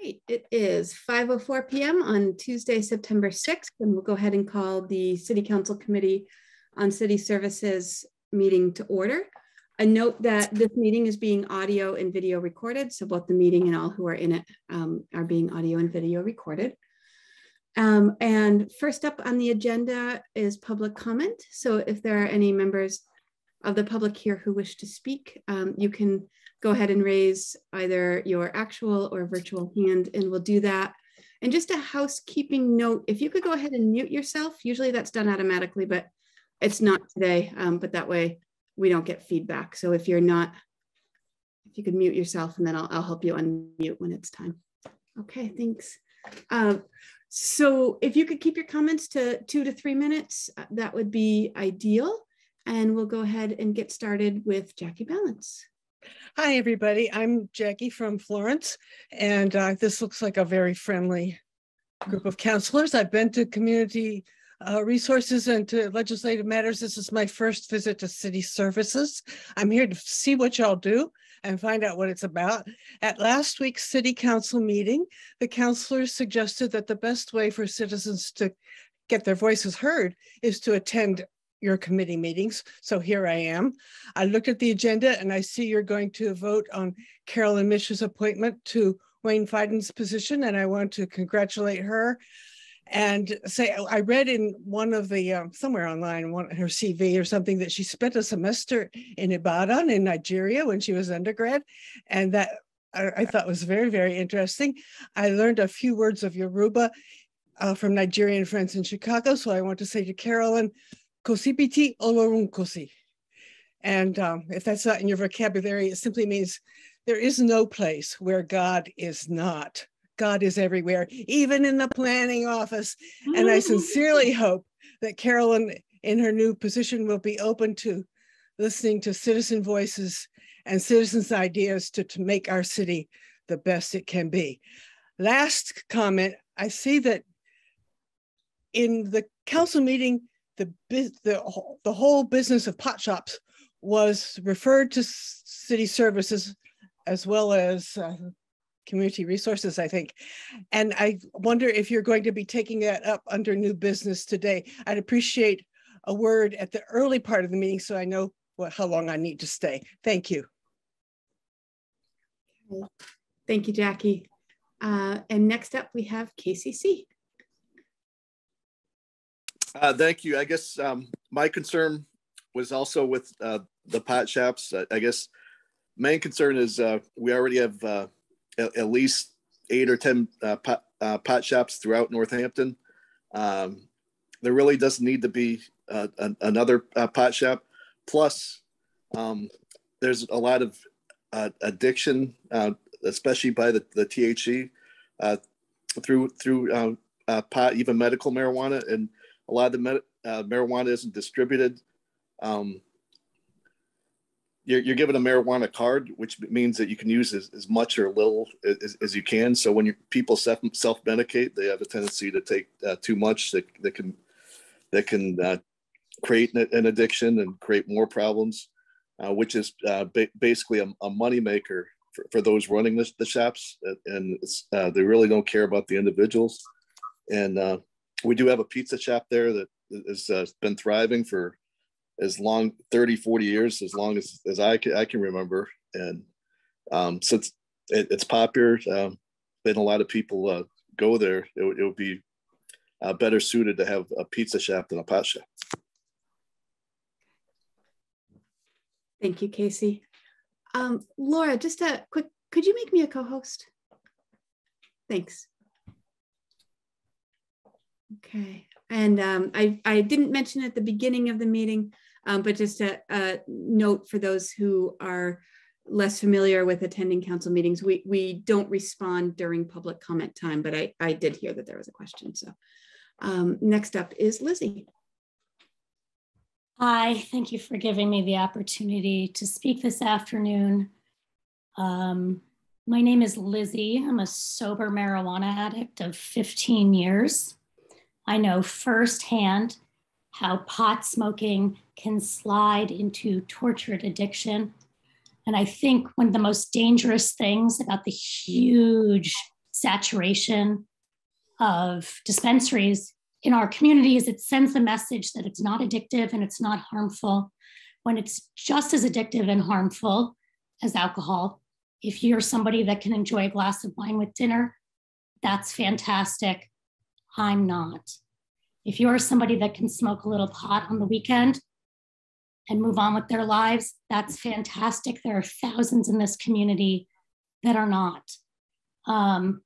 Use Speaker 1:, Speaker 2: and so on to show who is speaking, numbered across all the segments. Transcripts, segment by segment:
Speaker 1: Great. It is 5.04 p.m. on Tuesday, September 6th, and we'll go ahead and call the City Council Committee on City Services meeting to order. A note that this meeting is being audio and video recorded, so both the meeting and all who are in it um, are being audio and video recorded. Um, and first up on the agenda is public comment. So if there are any members of the public here who wish to speak, um, you can go ahead and raise either your actual or virtual hand and we'll do that. And just a housekeeping note, if you could go ahead and mute yourself, usually that's done automatically, but it's not today, um, but that way we don't get feedback. So if you're not, if you could mute yourself and then I'll, I'll help you unmute when it's time. Okay, thanks. Uh, so if you could keep your comments to two to three minutes, uh, that would be ideal. And we'll go ahead and get started with Jackie Balance.
Speaker 2: Hi, everybody. I'm Jackie from Florence, and uh, this looks like a very friendly group of counselors. I've been to community uh, resources and to legislative matters. This is my first visit to city services. I'm here to see what y'all do and find out what it's about. At last week's city council meeting, the counselors suggested that the best way for citizens to get their voices heard is to attend your committee meetings. So here I am. I looked at the agenda and I see you're going to vote on Carolyn Misch's appointment to Wayne Feiden's position, and I want to congratulate her and say I read in one of the um, somewhere online, one her CV or something that she spent a semester in Ibadan in Nigeria when she was undergrad, and that I, I thought was very very interesting. I learned a few words of Yoruba uh, from Nigerian friends in Chicago, so I want to say to Carolyn, Kosipiti Olorunkosi. And um, if that's not in your vocabulary, it simply means there is no place where God is not. God is everywhere, even in the planning office. And I sincerely hope that Carolyn, in her new position, will be open to listening to citizen voices and citizens' ideas to, to make our city the best it can be. Last comment I see that in the council meeting, the, the, the whole business of pot shops was referred to city services as well as uh, community resources, I think. And I wonder if you're going to be taking that up under new business today. I'd appreciate a word at the early part of the meeting so I know what, how long I need to stay. Thank you.
Speaker 1: Thank you, Jackie. Uh, and next up we have KCC.
Speaker 3: Uh, thank you. I guess um, my concern was also with uh, the pot shops. I guess main concern is uh, we already have uh, at, at, least eight or ten uh, pot, uh, pot, shops throughout Northampton. Um, there really doesn't need to be an, another pot shop. Plus, um, there's a lot of addiction, especially by the, the THC through through pot, even medical marijuana and a lot of the med- uh, marijuana isn't distributed. Um, you're, you're, given a marijuana card, which means that you can use as, as much or little as, as, you can. So when people self self medicate, they have a tendency to take uh, too much that, that can that can uh, create an addiction and create more problems, uh, which is uh, ba- basically a, a money maker for, for those running the, the shops, and uh, they really don't care about the individuals. And we do have a pizza shop there that has uh, been thriving for as long 30 40 years as long as, as I, can, I can remember. And um, since it, it's popular um, a lot of people uh, go there. It, it would be uh, better suited to have a pizza shop than a pot shop.
Speaker 1: Thank you casey. Um, laura just a quick could you make me a co-host? Thanks Okay, and um, I, I didn't mention at the beginning of the meeting, um, but just a, a, note for those who are less familiar with attending council meetings, we, we don't respond during public comment time, but I, I did hear that there was a question. So um, next up is Lizzie.
Speaker 4: Hi, thank you for giving me the opportunity to speak this afternoon. Um, my name is Lizzie. I'm a sober marijuana addict of 15 years. I know firsthand how pot smoking can slide into tortured addiction. And I think one of the most dangerous things about the huge saturation of dispensaries in our communities, it sends the message that it's not addictive and it's not harmful when it's just as addictive and harmful as alcohol. If you're somebody that can enjoy a glass of wine with dinner, that's fantastic. I'm not. If you're somebody that can smoke a little pot on the weekend and move on with their lives, that's fantastic. There are thousands in this community that are not. Um,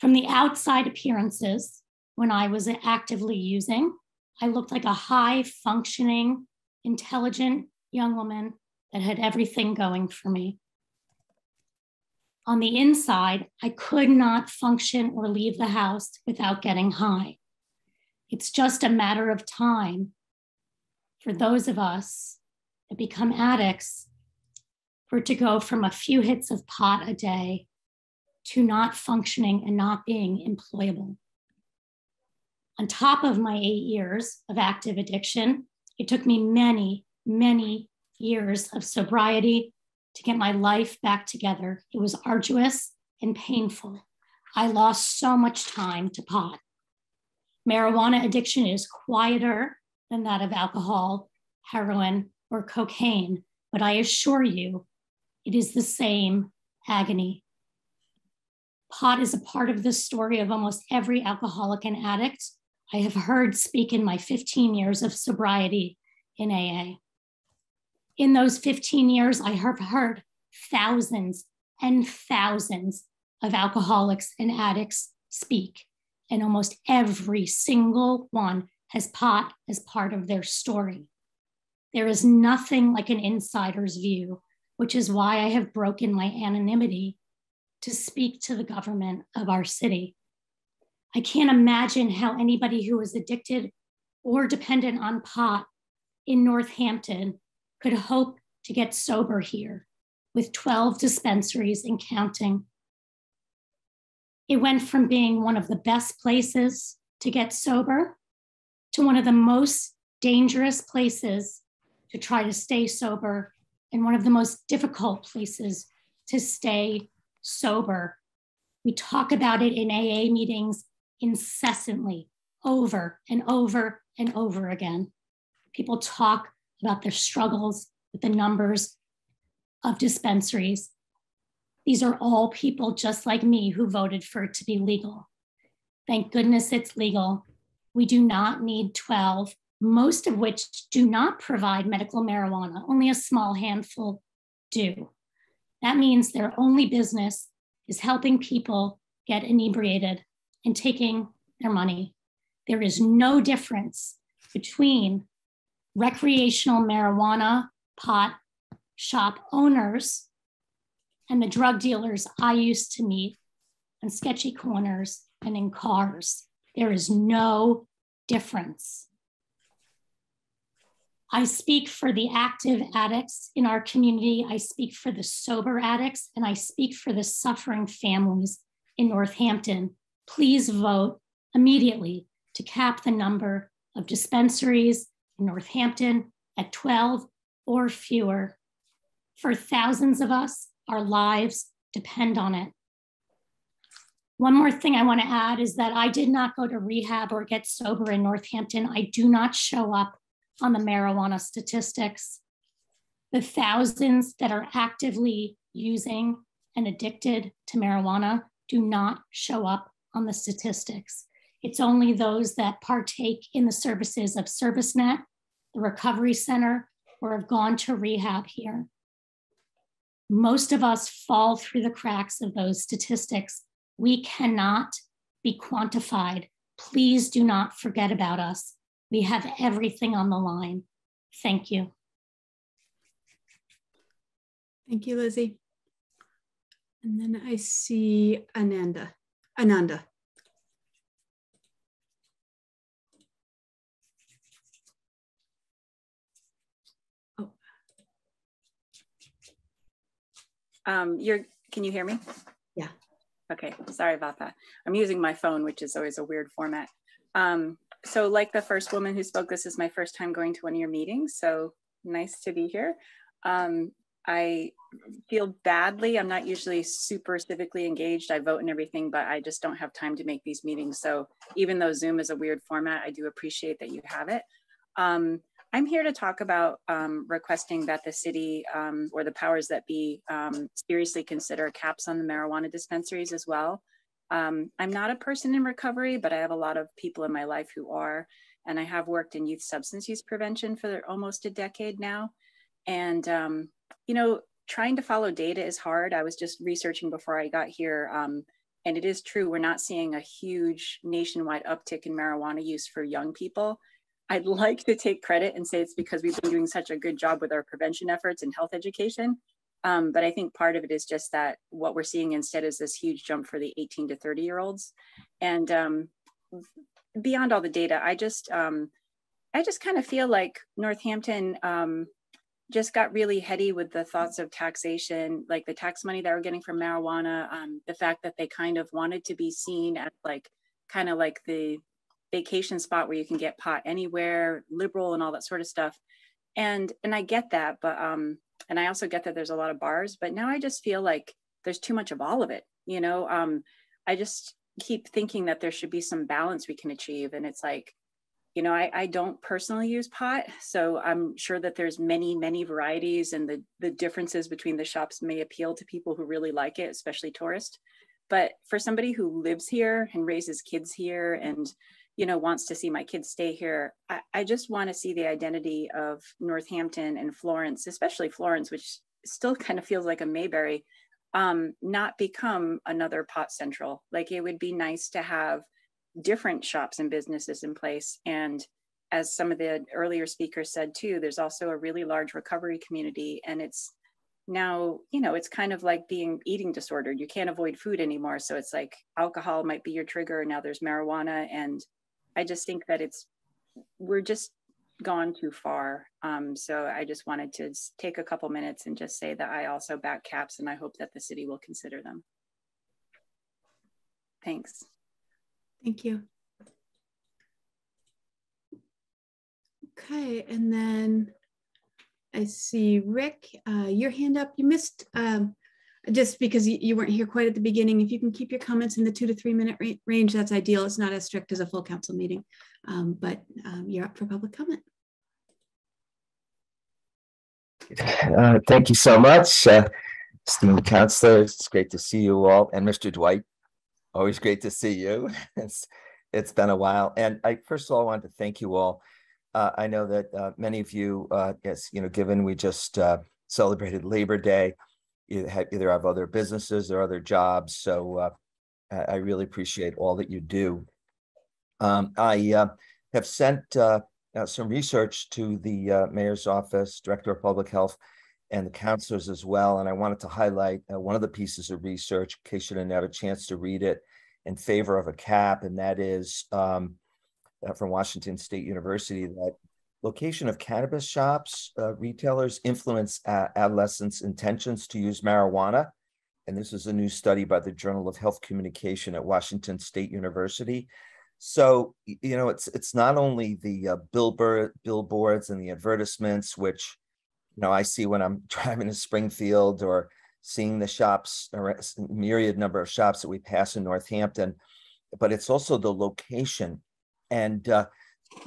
Speaker 4: from the outside appearances, when I was actively using, I looked like a high functioning, intelligent young woman that had everything going for me. On the inside, I could not function or leave the house without getting high. It's just a matter of time for those of us that become addicts for to go from a few hits of pot a day to not functioning and not being employable. On top of my eight years of active addiction, it took me many, many years of sobriety to get my life back together. It was arduous and painful. I lost so much time to pot. Marijuana addiction is quieter than that of alcohol, heroin, or cocaine, but I assure you, it is the same agony. Pot is a part of the story of almost every alcoholic and addict I have heard speak in my 15 years of sobriety in AA. In those 15 years, I have heard thousands and thousands of alcoholics and addicts speak, and almost every single one has pot as part of their story. There is nothing like an insider's view, which is why I have broken my anonymity to speak to the government of our city. I can't imagine how anybody who is addicted or dependent on pot in Northampton could hope to get sober here with 12 dispensaries and counting. It went from being one of the best places to get sober to one of the most dangerous places to try to stay sober and one of the most difficult places to stay sober. We talk about it in AA meetings incessantly, over and over and over again. People talk about their struggles with the numbers of dispensaries. These are all people just like me who voted for it to be legal. Thank goodness it's legal. We do not need 12, most of which do not provide medical marijuana. Only a small handful do. That means their only business is helping people get inebriated and taking their money. There is no difference between recreational marijuana pot shop owners and the drug dealers I used to meet on sketchy corners and in cars. There is no difference. I speak for the active addicts in our community. I speak for the sober addicts, and I speak for the suffering families in Northampton. Please vote immediately to cap the number of dispensaries in Northampton at 12 or fewer. For thousands of us, our lives depend on it. One more thing I want to add is that I did not go to rehab or get sober in Northampton. I do not show up on the marijuana statistics. The thousands that are actively using and addicted to marijuana do not show up on the statistics. It's only those that partake in the services of ServiceNet, the Recovery Center, or have gone to rehab here. Most of us fall through the cracks of those statistics. We cannot be quantified. Please do not forget about us. We have everything on the line. Thank you.
Speaker 5: Thank you, Lizzie. And then I see Ananda. Ananda.
Speaker 6: Um, you're, can you hear me?
Speaker 5: Yeah.
Speaker 6: Okay, sorry about that. I'm using my phone, which is always a weird format. Um, so like the first woman who spoke, this is my first time going to one of your meetings. So nice to be here. Um, I feel badly. I'm not usually super civically engaged. I vote and everything, but I just don't have time to make these meetings. So even though Zoom is a weird format, I do appreciate that you have it. Um, I'm here to talk about um, requesting that the city um, or the powers that be um, seriously consider caps on the marijuana dispensaries as well. Um, I'm not a person in recovery, but I have a lot of people in my life who are, and I have worked in youth substance use prevention for almost a decade now. And um, you know, trying to follow data is hard. I was just researching before I got here. Um, and it is true, we're not seeing a huge nationwide uptick in marijuana use for young people. I'd like to take credit and say it's because we've been doing such a good job with our prevention efforts and health education. Um, but I think part of it is just that what we're seeing instead is this huge jump for the 18 to 30 year olds. And um, beyond all the data, I just, um, I just kind of feel like Northampton um, just got really heady with the thoughts of taxation, like the tax money that we're getting from marijuana, um, the fact that they kind of wanted to be seen as like kind of like the vacation spot where you can get pot anywhere, liberal and all that sort of stuff. And and I get that, but um, and I also get that there's a lot of bars, but now I just feel like there's too much of all of it. You know, um, I just keep thinking that there should be some balance we can achieve, and it's like you know, I, I don't personally use pot, so I'm sure that there's many, many varieties and the, the differences between the shops may appeal to people who really like it, especially tourists. But for somebody who lives here and raises kids here and, you know, wants to see my kids stay here, I, I just want to see the identity of Northampton and Florence, especially Florence, which still kind of feels like a Mayberry, um, not become another pot central. Like it would be nice to have different shops and businesses in place. And as some of the earlier speakers said too, there's also a really large recovery community. And it's now, you know, it's kind of like being eating disordered. You can't avoid food anymore. So it's like alcohol might be your trigger. Now there's marijuana. And I just think that it's, we're just gone too far. Um, so I just wanted to take a couple minutes and just say that I also back caps and I hope that the city will consider them. Thanks.
Speaker 5: Thank you. Okay, and then I see Rick, uh, your hand up. You missed, um, just because you, weren't here quite at the beginning, if you can keep your comments in the two to three minute ra range, that's ideal. It's not as strict as a full council meeting, um, but um, you're up for public comment.
Speaker 7: Uh, thank you so much, uh, esteemed councilors. It's great to see you all. And Mr. Dwight, Always great to see you. It's it's been a while, and I first of all wanted to thank you all. Uh, I know that uh, many of you, uh, yes, you know, given we just uh, celebrated Labor Day, you have, either have other businesses or other jobs. So uh, I really appreciate all that you do. Um, I uh, have sent some research to the mayor's office, director of public health, and the counselors as well. And I wanted to highlight uh, one of the pieces of research, in case you didn't have a chance to read it, in favor of a cap, and that is um, uh, from Washington State University that location of cannabis shops, uh, retailers influence adolescents' intentions to use marijuana. And this is a new study by the Journal of Health Communication at Washington State University. So you know, it's it's not only the uh, billboard billboards and the advertisements, which you know, I see when I'm driving to Springfield or seeing the shops, myriad number of shops that we pass in Northampton, but it's also the location. And uh,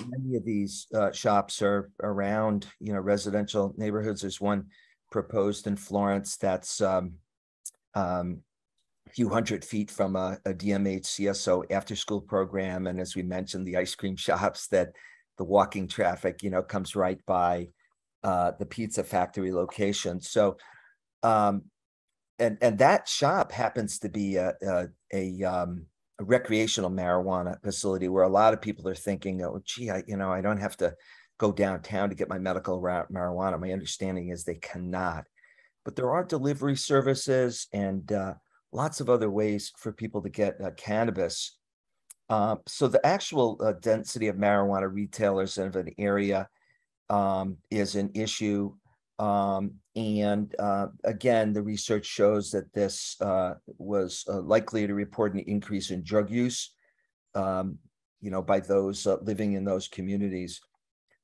Speaker 7: many of these uh, shops are around, you know, residential neighborhoods. There's one proposed in Florence that's um, um, a few hundred feet from a, a DMH CSO after school program. And as we mentioned, the ice cream shops that the walking traffic, you know, comes right by uh, the pizza factory location. So, um, and and that shop happens to be a a, a, um, a recreational marijuana facility where a lot of people are thinking, oh, gee, I you know I don't have to go downtown to get my medical marijuana. My understanding is they cannot, but there are delivery services and uh, lots of other ways for people to get uh, cannabis. Uh, so the actual uh, density of marijuana retailers in an area um, is an issue. Um, and uh, again, the research shows that this uh, was uh, likely to report an increase in drug use, um, you know, by those uh, living in those communities.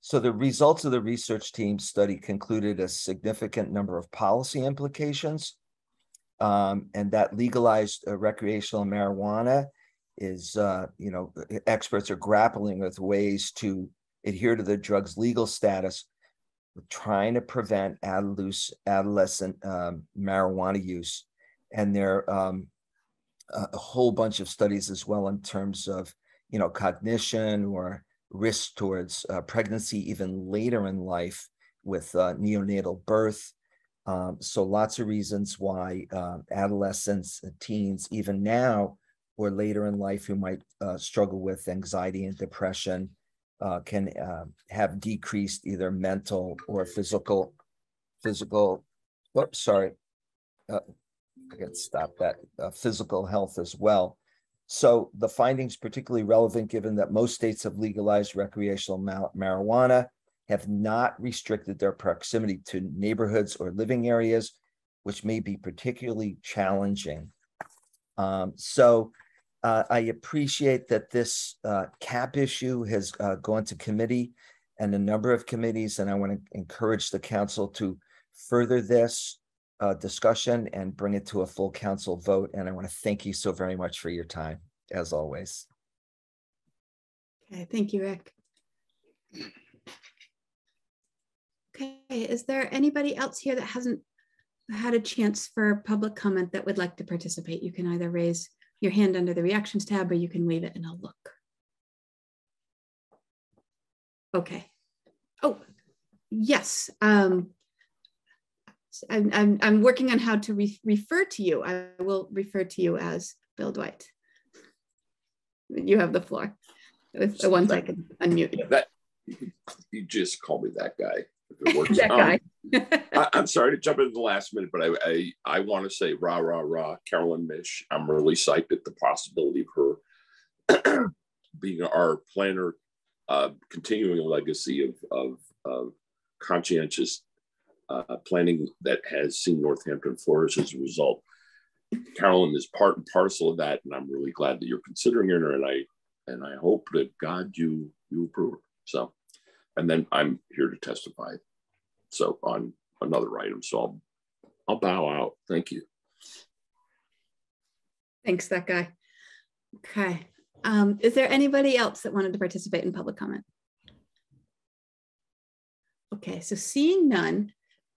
Speaker 7: So the results of the research team study concluded a significant number of policy implications, um, and that legalized uh, recreational marijuana is, uh, you know, experts are grappling with ways to adhere to the drug's legal status, trying to prevent adolescent um, marijuana use. And there are um, a whole bunch of studies as well in terms of, you know, cognition or risk towards uh, pregnancy even later in life with uh, neonatal birth. Um, so lots of reasons why uh, adolescents, teens, even now or later in life who might uh, struggle with anxiety and depression uh, can uh, have decreased either mental or physical, physical, whoops, sorry, I can stop that, physical health as well. So the findings particularly relevant given that most states have legalized recreational marijuana, have not restricted their proximity to neighborhoods or living areas, which may be particularly challenging. Um, so uh, I appreciate that this uh, cap issue has uh, gone to committee and a number of committees, and I want to encourage the council to further this uh, discussion and bring it to a full council vote. And I want to thank you so very much for your time, as always.
Speaker 1: Okay, thank you, Rick. Okay, is there anybody else here that hasn't had a chance for public comment that would like to participate? You can either raise your hand under the reactions tab or you can wave it and I'll look. Okay. Oh, yes. Um, I'm, I'm, I'm working on how to re refer to you. I will refer to you as Bill Dwight. You have the floor. With the one second, unmute you.
Speaker 8: That you just call me that guy.
Speaker 1: If it works. that um, guy.
Speaker 8: I, am sorry to jump in the last minute, but I I, I want to say rah rah rah, Carolyn Misch. I'm really psyched at the possibility of her being our planner, uh, continuing a legacy of of, of conscientious uh, planning that has seen Northampton flourish as a result. Carolyn is part and parcel of that, and I'm really glad that you're considering her, and I and I hope that God you you approve her. So, and then I'm here to testify. So on another item, so I'll I'll bow out. Thank you.
Speaker 1: Thanks, that guy. Okay. Um, is there anybody else that wanted to participate in public comment? Okay, so seeing none,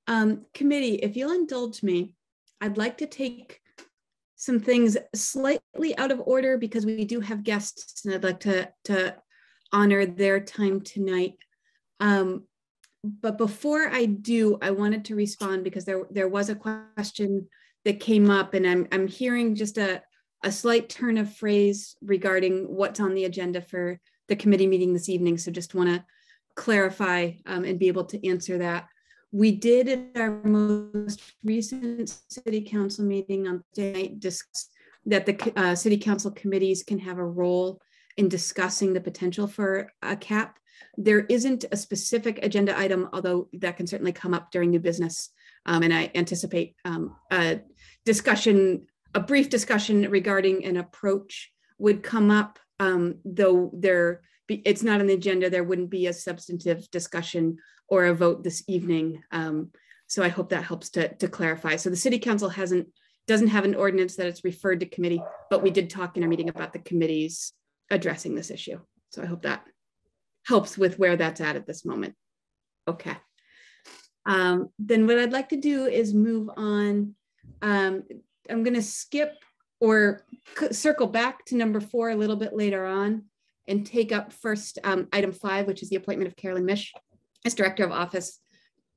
Speaker 1: um, committee, if you'll indulge me, I'd like to take some things slightly out of order because we do have guests and I'd like to, to honor their time tonight. Um, but before I do, I wanted to respond because there, there was a question that came up and I'm, I'm hearing just a, a slight turn of phrase regarding what's on the agenda for the committee meeting this evening. So just wanna clarify um, and be able to answer that. We did at our most recent city council meeting on tonight discuss that the uh, city council committees can have a role in discussing the potential for a cap. There isn't a specific agenda item, although that can certainly come up during new business. Um, and I anticipate um, a discussion, a brief discussion regarding an approach would come up, um, though there be, it's not on the agenda, there wouldn't be a substantive discussion or a vote this evening. Um, so I hope that helps to, to clarify. So the city council hasn't doesn't have an ordinance that it's referred to committee, but we did talk in our meeting about the committees addressing this issue. So I hope that helps with where that's at at this moment. Okay. Um, then what I'd like to do is move on. Um, I'm going to skip or circle back to number four a little bit later on and take up first um, item five, which is the appointment of Carolyn Misch as Director of Office,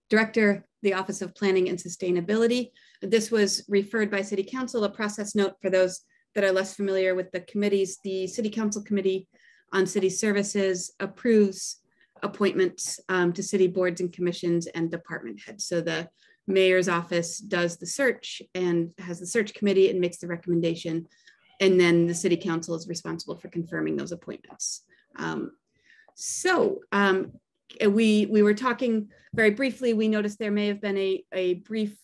Speaker 1: Director, the Office of Planning and Sustainability. This was referred by City Council, a process note for those that are less familiar with the committees. The City Council Committee on City Services approves appointments um, to city boards and commissions and department heads. So the mayor's office does the search and has the search committee and makes the recommendation and then the city council is responsible for confirming those appointments. Um, so um, we, we were talking very briefly, we noticed there may have been a, a brief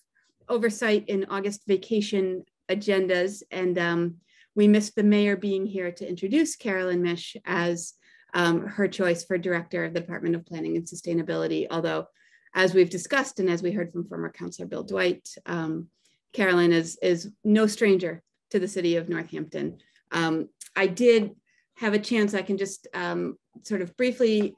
Speaker 1: oversight in August vacation agendas and um, we missed the mayor being here to introduce Carolyn Misch as um, her choice for director of the Department of Planning and Sustainability. Although, as we've discussed and as we heard from former Councillor Bill Dwight, um, Carolyn is, is no stranger to the city of Northampton. Um, I did have a chance, I can just um, sort of briefly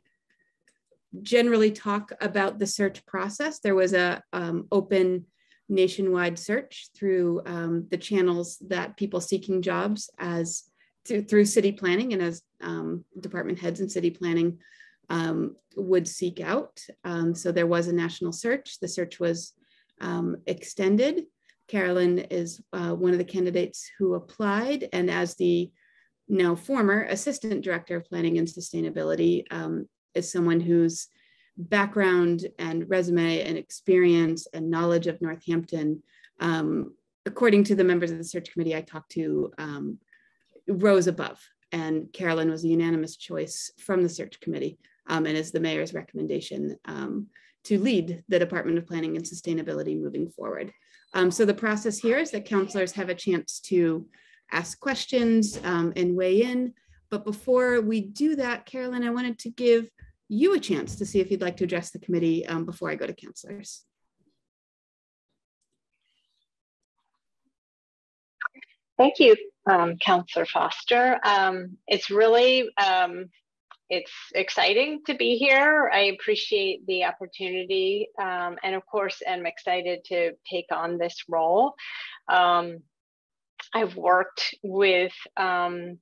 Speaker 1: generally talk about the search process. There was a um, open nationwide search through um, the channels that people seeking jobs as to, through city planning and as um, department heads in city planning um, would seek out. Um, so there was a national search. The search was um, extended. Carolyn is uh, one of the candidates who applied and as the now former assistant director of planning and sustainability um, is someone whose background and resume and experience and knowledge of Northampton, um, according to the members of the search committee I talked to, um, rose above. And Carolyn was a unanimous choice from the search committee um, and is the mayor's recommendation um, to lead the Department of Planning and Sustainability moving forward. Um, so the process here is that counselors have a chance to ask questions um, and weigh in. But before we do that, Carolyn, I wanted to give you a chance to see if you'd like to address the committee um, before I go to counselors.
Speaker 9: Thank you, um, Councillor Foster. Um, it's really, um, it's exciting to be here. I appreciate the opportunity. Um, and of course, I'm excited to take on this role. Um, I've worked with um,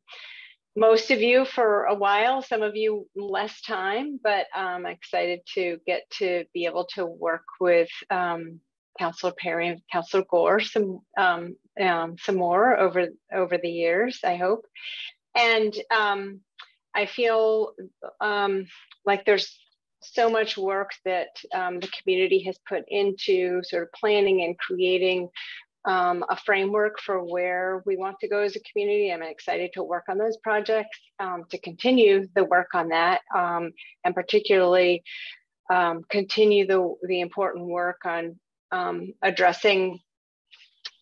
Speaker 9: most of you for a while, some of you less time, but um, I'm excited to get to be able to work with um, Councillor Perry and Councillor Gore some um, um, some more over over the years, I hope. And um, I feel like there's so much work that the community has put into sort of planning and creating um, a framework for where we want to go as a community. I'm excited to work on those projects, um, to continue the work on that, um, and particularly um, continue the, the important work on um, addressing,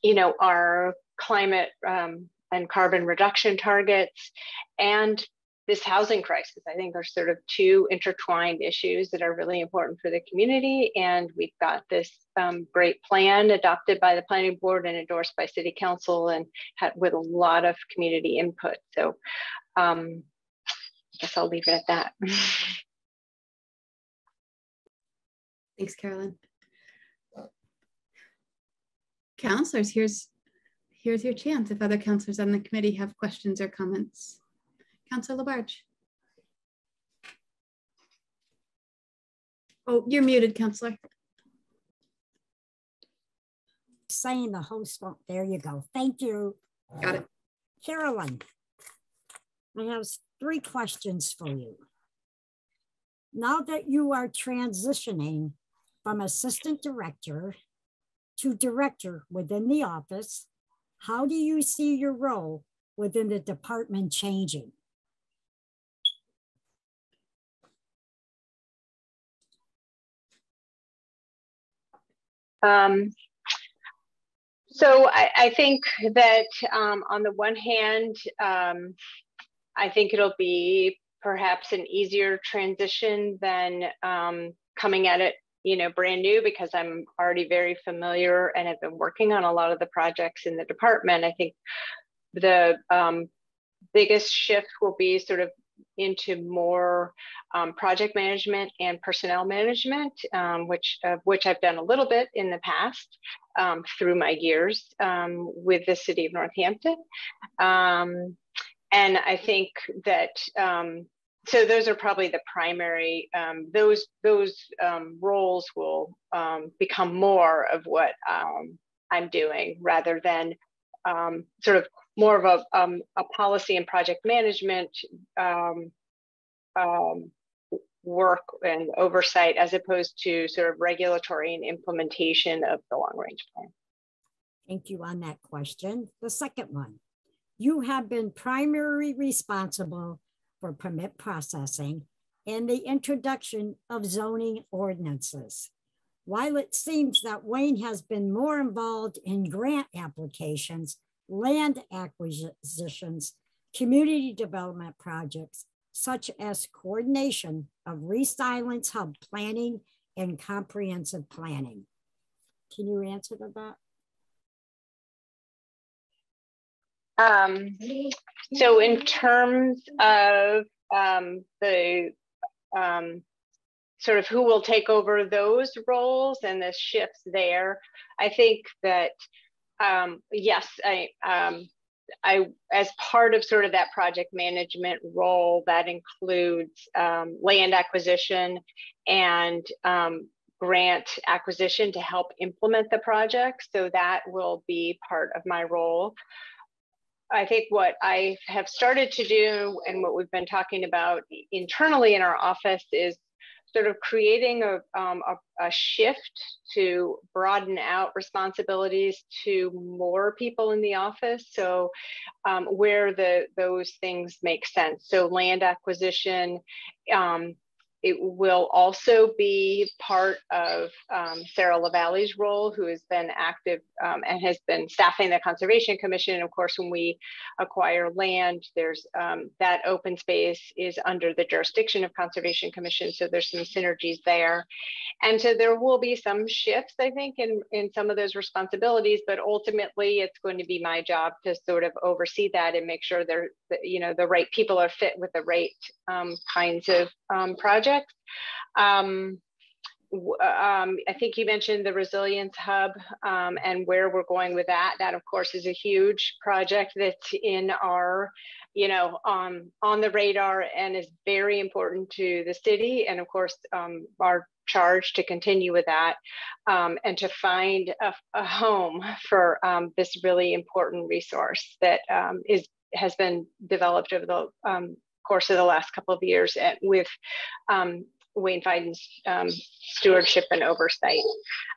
Speaker 9: you know, our climate um, and carbon reduction targets and this housing crisis. I think are sort of two intertwined issues that are really important for the community. And we've got this um, great plan adopted by the planning board and endorsed by city council and had, with a lot of community input. So um, I guess I'll leave it at that.
Speaker 1: Thanks, Carolyn. Counselors, here's here's your chance if other counselors on the committee have questions or comments. Councillor LaBarge. Oh, you're muted, Councillor.
Speaker 10: Saying the host won't. There you go. Thank you.
Speaker 1: Got it.
Speaker 10: Carolyn, I have three questions for you. Now that you are transitioning from assistant director to director within the office, how do you see your role within the department changing?
Speaker 9: Um, so I, I, think that um, on the one hand, um, I think it'll be perhaps an easier transition than um, coming at it, you know, brand new because I'm already very familiar and have been working on a lot of the projects in the department. I think the um, biggest shift will be sort of into more um, project management and personnel management, um, which uh, which I've done a little bit in the past um, through my years um, with the city of Northampton. Um, and I think that um, so those are probably the primary those those roles will become more of what I'm doing rather than sort of more of a, um, a policy and project management um, um, work and oversight as opposed to sort of regulatory and implementation of the long range plan.
Speaker 10: Thank you on that question. The second one, you have been primarily responsible for permit processing and the introduction of zoning ordinances. While it seems that Wayne has been more involved in grant applications land acquisitions, community development projects, such as coordination of Resilience Hub planning and comprehensive planning. Can you answer to that?
Speaker 9: Um, so in terms of um, the um, sort of who will take over those roles and the shifts there, I think that um, yes, I um, I, as part of sort of that project management role, that includes um, land acquisition and um, grant acquisition to help implement the project. So that will be part of my role. I think what I have started to do and what we've been talking about internally in our office is sort of creating a, um, a, a, shift to broaden out responsibilities to more people in the office. So um, where the those things make sense. So land acquisition, um, it will also be part of um, Sarah LaValley's role, who has been active um, and has been staffing the Conservation Commission. And of course, when we acquire land, there's um, that open space is under the jurisdiction of Conservation Commission. So there's some synergies there. And so there will be some shifts, I think, in, in some of those responsibilities, but ultimately it's going to be my job to sort of oversee that and make sure they're, you know, the right people are fit with the right um, kinds of um, projects. Um, um, I think you mentioned the Resilience Hub um, and where we're going with that. That, of course, is a huge project that's in our, you know, um, on the radar and is very important to the city. And of course, um, our charge to continue with that um, and to find a, a home for um, this really important resource that is has been developed over the course of the last couple of years at, with um, Wayne Feiden's um, stewardship and oversight.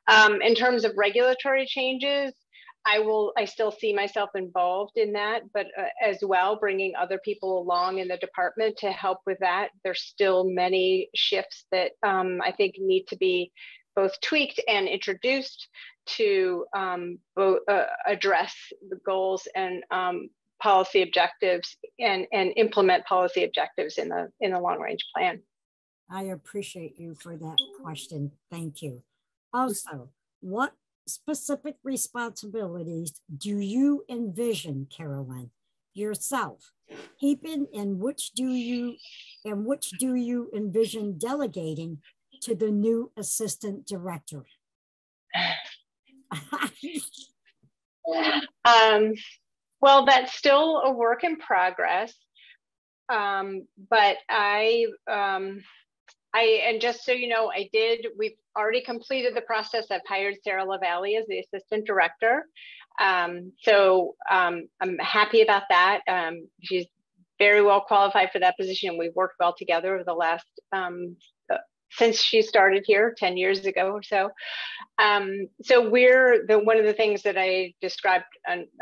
Speaker 9: Um, in terms of regulatory changes, I will, I still see myself involved in that, but uh, as well, bringing other people along in the department to help with that. There's still many shifts that um, I think need to be both tweaked and introduced to um, both, uh, address the goals and um, policy objectives and, and implement policy objectives in the in the long range plan.
Speaker 10: I appreciate you for that question. Thank you. Also, what specific responsibilities do you envision, Carolyn, yourself keeping and which do you and which do you envision delegating to the new assistant director?
Speaker 9: um, well, that's still a work in progress. Um, but I, um, I, and just so you know, I did, we've already completed the process. I've hired Sarah LaValley as the assistant director. Um, so um, I'm happy about that. Um, she's very well qualified for that position. And we've worked well together over the last um, since she started here 10 years ago or so. Um, so we're the one of the things that I described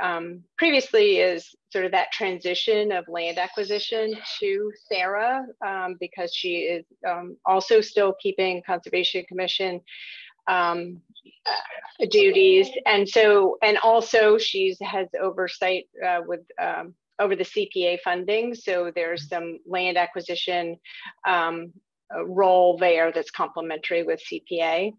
Speaker 9: um, previously is sort of that transition of land acquisition to Sarah um, because she is um, also still keeping Conservation Commission um, uh, duties, and so and also she's has oversight uh, with um, over the CPA funding. So there's some land acquisition um, role there that's complementary with CPA.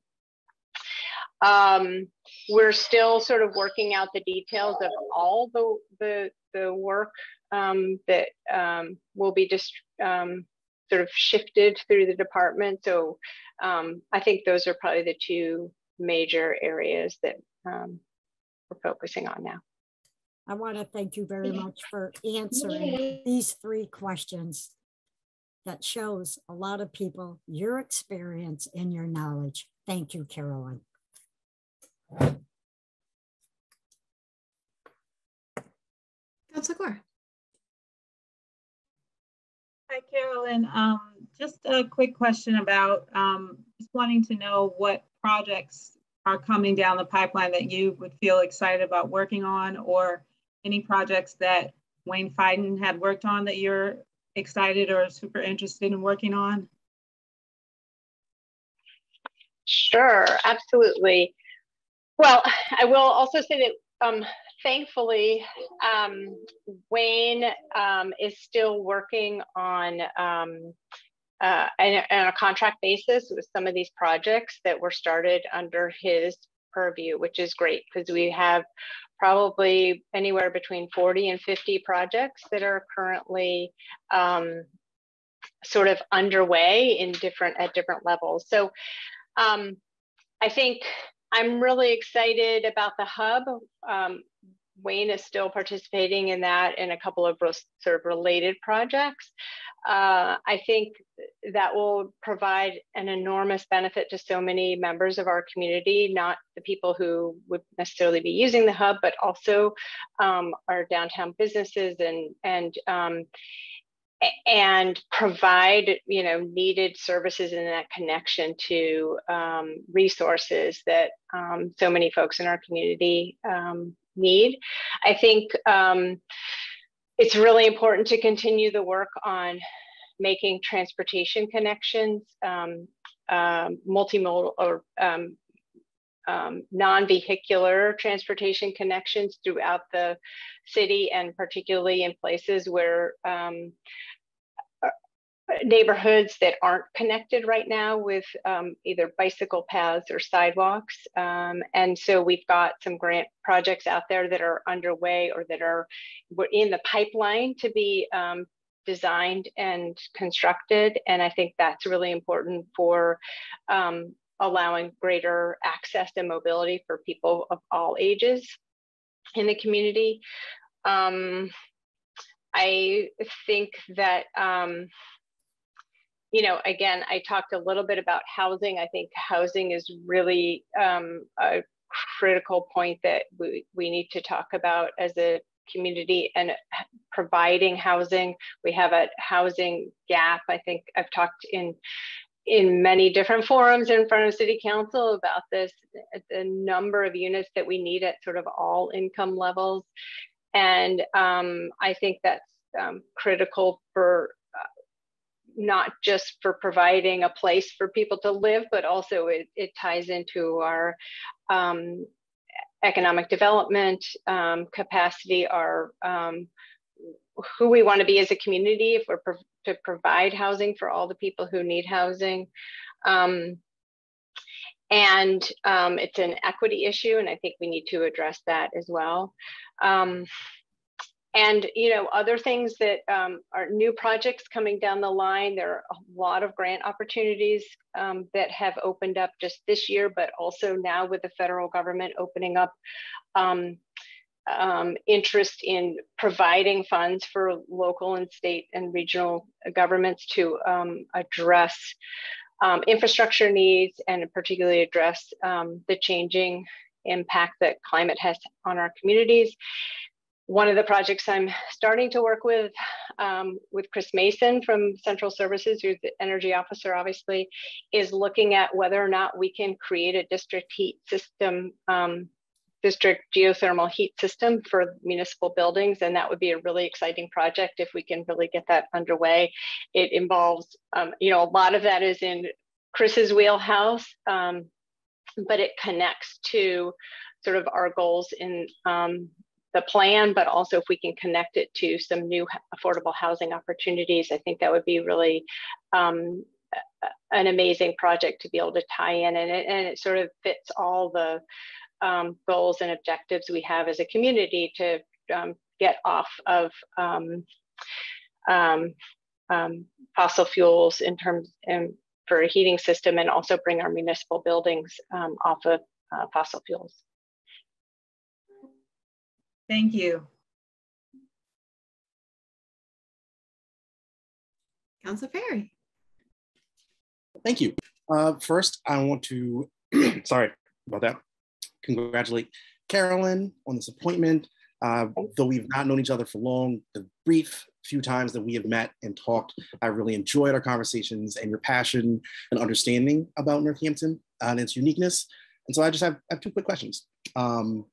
Speaker 9: Um, we're still sort of working out the details of all the, the, the work um, that um, will be just um, sort of shifted through the department. So um, I think those are probably the two major areas that um, we're focusing on now.
Speaker 10: I want to thank you very much for answering these three questions that shows a lot of people your experience and your knowledge. Thank you, Carolyn.
Speaker 5: Councilor Gore.
Speaker 11: Hi, Carolyn. Um, just a quick question about um, just wanting to know what projects are coming down the pipeline that you would feel excited about working on or any projects that Wayne Feiden had worked on that you're excited or super interested in working on?
Speaker 9: Sure, absolutely. Well, I will also say that um, thankfully, um, Wayne um, is still working on um, uh, on a contract basis with some of these projects that were started under his purview, which is great because we have probably anywhere between 40 and 50 projects that are currently um, sort of underway in different at different levels. So um, I think I'm really excited about the hub. Um, Wayne is still participating in that and a couple of sort of related projects. Uh, I think that will provide an enormous benefit to so many members of our community, not the people who would necessarily be using the hub, but also um, our downtown businesses and and um, and provide you know needed services in that connection to um, resources that um, so many folks in our community um, need. I think um, it's really important to continue the work on making transportation connections, um, um, multimodal or um, um, non-vehicular transportation connections throughout the city and particularly in places where um, neighborhoods that aren't connected right now with um, either bicycle paths or sidewalks. Um, and so we've got some grant projects out there that are underway or that are in the pipeline to be um, designed and constructed. And I think that's really important for um, allowing greater access and mobility for people of all ages in the community. Um, I think that um, you know, again, I talked a little bit about housing. I think housing is really um, a critical point that we, we need to talk about as a community and providing housing. We have a housing gap. I think I've talked in in many different forums in front of city council about this, the number of units that we need at sort of all income levels. And um, I think that's um, critical for not just for providing a place for people to live, but also it, it ties into our um, economic development um, capacity, our um, who we want to be as a community if we're pro to provide housing for all the people who need housing. Um, and um, it's an equity issue, and I think we need to address that as well. And you know other things that um, are new projects coming down the line there are a lot of grant opportunities um, that have opened up just this year but also now with the federal government opening up um, um interest in providing funds for local and state and regional governments to um, address um, infrastructure needs and particularly address the changing impact that climate has on our communities one of the projects I'm starting to work with um, with Chris Mason from Central Services, who's the energy officer, obviously, is looking at whether or not we can create a district heat system, um, district geothermal heat system for municipal buildings. And that would be a really exciting project if we can really get that underway. It involves, um, you know, a lot of that is in Chris's wheelhouse, um, but it connects to sort of our goals in um, the plan, but also if we can connect it to some new affordable housing opportunities, I think that would be really um, an amazing project to be able to tie in. And it, and it sort of fits all the um, goals and objectives we have as a community to um, get off of um, um, um, fossil fuels in terms in, for a heating system and also bring our municipal buildings off of uh, fossil fuels.
Speaker 11: Thank you.
Speaker 5: Council Perry.
Speaker 12: Thank you. Uh, first, I want to, sorry about that, congratulate Carolyn on this appointment. Uh, though we've not known each other for long, the brief few times that we have met and talked, I really enjoyed our conversations and your passion and understanding about Northampton and its uniqueness. And so I just have, I have two quick questions. Um,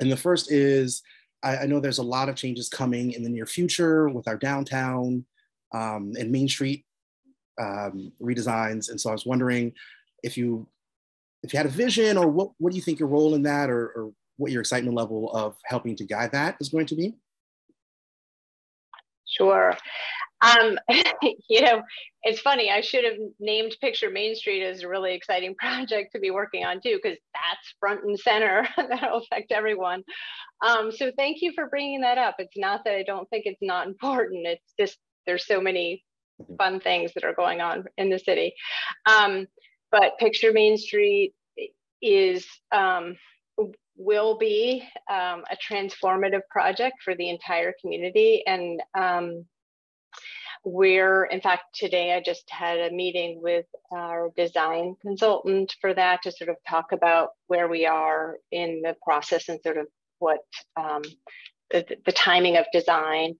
Speaker 12: and the first is I, I, know there's a lot of changes coming in the near future with our downtown um, and Main Street um, redesigns. And so I was wondering if you if you had a vision or what, what do you think your role in that or, or what your excitement level of helping to guide that is going to be?
Speaker 9: Sure. Um, you know, it's funny. I should have named Picture Main Street as a really exciting project to be working on too, because that's front and center. That'll affect everyone. Um, so thank you for bringing that up. It's not that I don't think it's not important. It's just there's so many fun things that are going on in the city. Um, but Picture Main Street is um, will be um, a transformative project for the entire community. And um, we're, in fact, today I just had a meeting with our design consultant for that to sort of talk about where we are in the process and sort of what um, the, the, timing of design.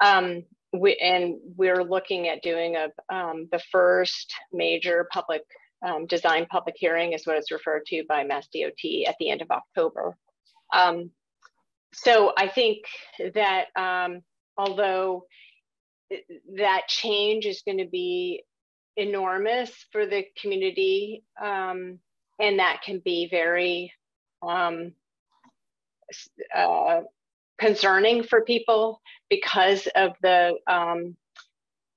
Speaker 9: Um, we, and we're looking at doing a um, the first major public um, design public hearing is what it's referred to by Mass DOT at the end of October. Um, so I think that um, although that change is going to be enormous for the community, um, and that can be very um, uh, concerning for people because of the um,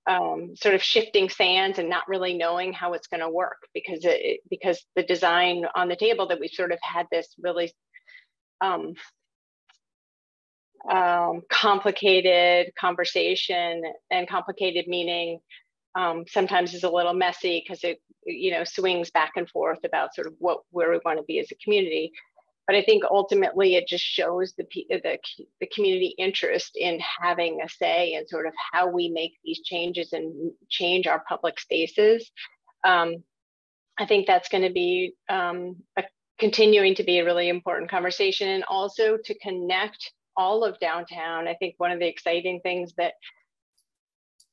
Speaker 9: um, sort of shifting sands and not really knowing how it's going to work because it because the design on the table that we sort of had this really um, complicated conversation and complicated meaning um, sometimes is a little messy because it you know swings back and forth about sort of what where we want to be as a community but I think ultimately it just shows the, the, the community interest in having a say in sort of how we make these changes and change our public spaces. Um, I think that's going to be um, a, continuing to be a really important conversation and also to connect all of downtown. I think one of the exciting things that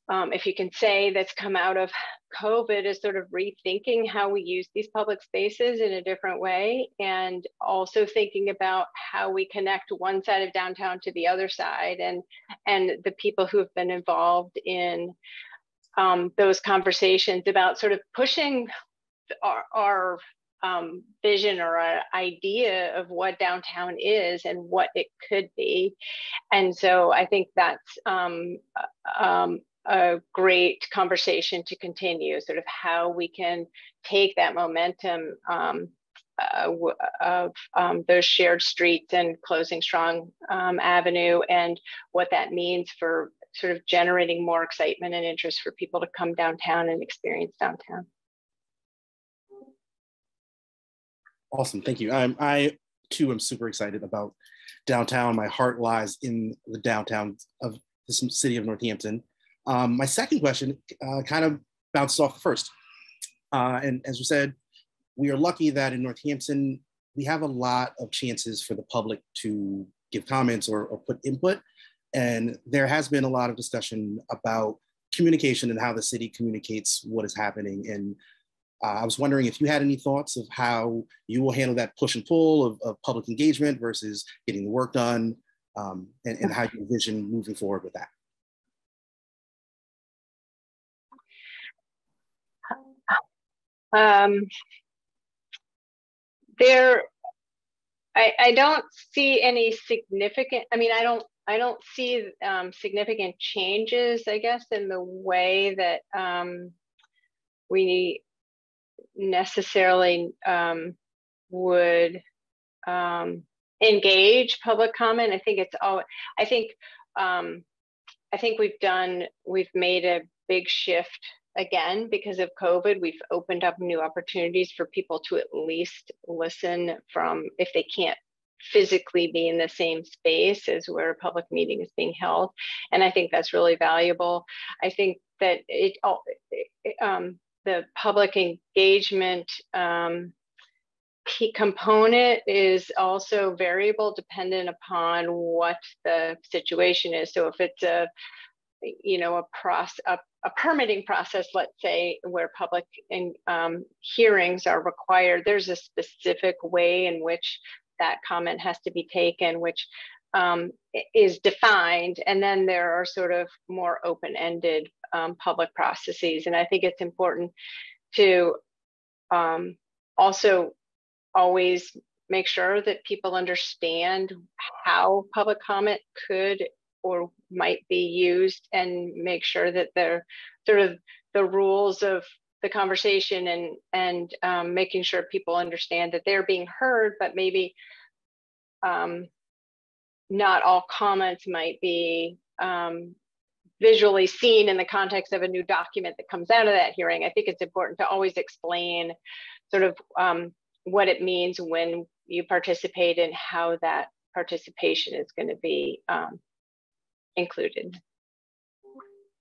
Speaker 9: um, if you can say that's come out of COVID is sort of rethinking how we use these public spaces in a different way and also thinking about how we connect one side of downtown to the other side and and the people who have been involved in um, those conversations about sort of pushing our, our um, vision or an idea of what downtown is and what it could be. And so I think that's um, uh, um, a great conversation to continue, sort of how we can take that momentum um, uh, of um, those shared streets and closing Strong um, Avenue and what that means for sort of generating more excitement and interest for people to come downtown and experience downtown.
Speaker 12: Awesome, thank you. Um, I too am super excited about downtown. My heart lies in the downtown of the city of Northampton. Um, my second question uh, kind of bounces off the first. Uh, and as we said, we are lucky that in Northampton, we have a lot of chances for the public to give comments or, or put input. And there has been a lot of discussion about communication and how the city communicates what is happening. And uh, I was wondering if you had any thoughts of how you will handle that push and pull of, of public engagement versus getting the work done um, and, and how you envision moving forward with that.
Speaker 9: Um, there, I, I don't see any significant, I mean, I don't, I don't see um, significant changes, I guess, in the way that um, we necessarily um, would um, engage public comment. I think it's all, I think, um, I think we've done, we've made a big shift again because of covid. We've opened up new opportunities for people to at least listen from if they can't physically be in the same space as where a public meeting is being held. And i think that's really valuable. I think that it, um, the public engagement um, component is also variable dependent upon what the situation is. So if it's a you know a process a, a, permitting process let's say where public um, hearings are required there's a specific way in which that comment has to be taken which um, is defined. And then there are sort of more open-ended um, public processes. And i think it's important to um, also always make sure that people understand how public comment could or might be used and make sure that they're sort of the rules of the conversation and and um, making sure people understand that they're being heard, but maybe um, not all comments might be um, visually seen in the context of a new document that comes out of that hearing. I think it's important to always explain sort of um, what it means when you participate and how that participation is going to be um, included.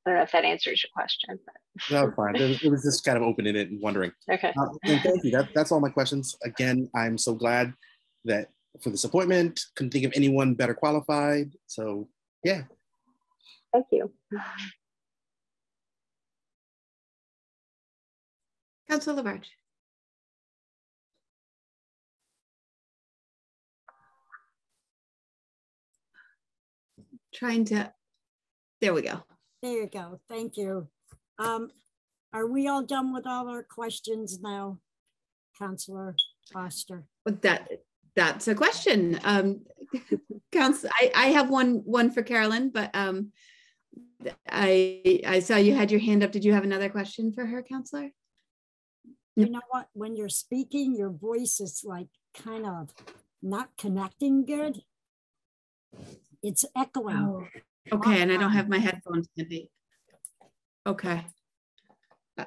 Speaker 9: I don't know if that answers your question.
Speaker 12: No, fine. It was, it was, just kind of opening it and wondering.
Speaker 9: Okay.
Speaker 12: Uh, and thank you. That, that's all my questions. Again, I'm so glad that for this appointment, couldn't think of anyone better qualified. So yeah.
Speaker 9: Thank you.
Speaker 1: Councilor LaBarge. Trying to, there we go.
Speaker 10: There you go. Thank you. Um, are we all done with all our questions now, Councillor Foster?
Speaker 1: But that that's a question. Um, Council, I, I have one one for Carolyn, but um, I I saw you had your hand up. Did you have another question for her, Councillor?
Speaker 10: You know what? When you're speaking, your voice is like kind of not connecting good. It's echoing. Oh,
Speaker 1: okay, and I don't have my headphones handy. Okay. Uh,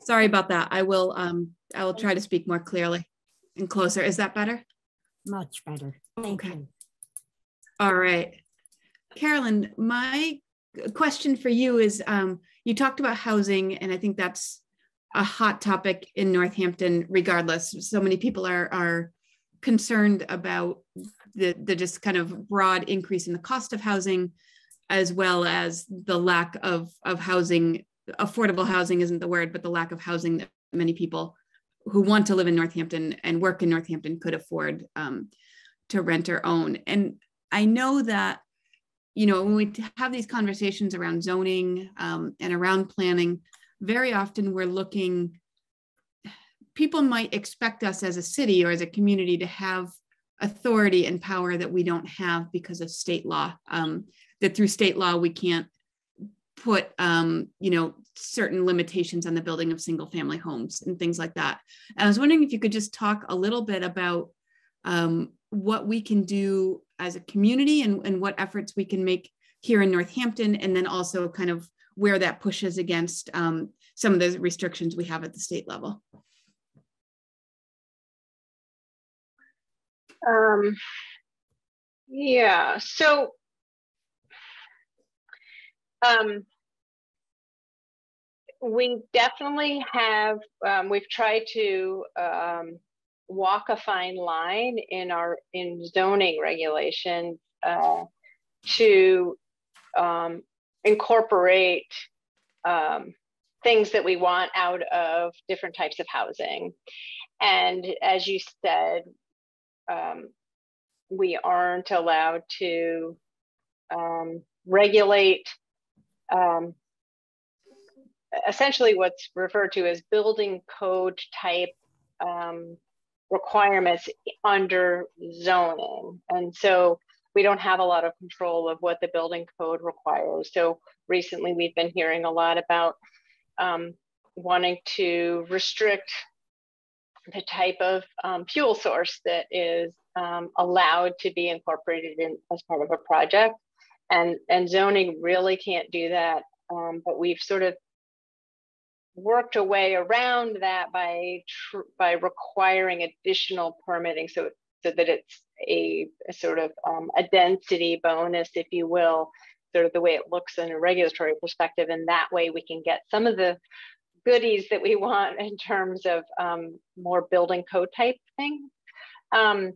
Speaker 1: sorry about that. I will um I will try to speak more clearly and closer. Is that better?
Speaker 10: Much better. Thank
Speaker 1: okay.
Speaker 10: you.
Speaker 1: All right. Carolyn, my question for you is um, you talked about housing, and I think that's a hot topic in Northampton, regardless. So many people are, are concerned about the, the just kind of broad increase in the cost of housing, as well as the lack of, of housing. Affordable housing isn't the word, but the lack of housing that many people who want to live in Northampton and work in Northampton could afford um, to rent or own. And I know that, you know, when we have these conversations around zoning um, and around planning, very often we're looking, people might expect us as a city or as a community to have authority and power that we don't have because of state law. Um, that through state law, we can't put um, you know certain limitations on the building of single family homes and things like that and i was wondering if you could just talk a little bit about um, what we can do as a community and, and what efforts we can make here in northampton and then also kind of where that pushes against um, some of the restrictions we have at the state level.
Speaker 9: Um, yeah so um, we definitely have, um, we've tried to um, walk a fine line in our in zoning regulations uh, to um, incorporate um, things that we want out of different types of housing. And as you said, um, we aren't allowed to um, regulate um, essentially what's referred to as building code type um, requirements under zoning. And so we don't have a lot of control of what the building code requires. So recently we've been hearing a lot about um, wanting to restrict the type of um, fuel source that is um, allowed to be incorporated in as part of a project and and zoning really can't do that. Um, but we've sort of worked a way around that by by requiring additional permitting, so so that it's a, a sort of um, a density bonus, if you will, sort of the way it looks in a regulatory perspective, and that way we can get some of the goodies that we want in terms of um, more building code type things. Um,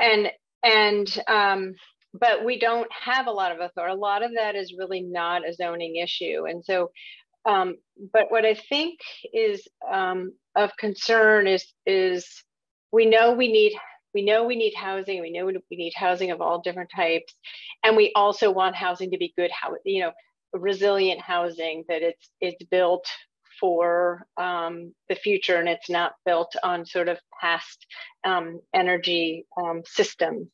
Speaker 9: and and um, but we don't have a lot of authority. A lot of that is really not a zoning issue. And so, um, but what I think is um, of concern is, is we know we need we know we need housing. We know we need housing of all different types, and we also want housing to be good, how you know, resilient housing that it's it's built for um, the future and it's not built on sort of past um, energy um, systems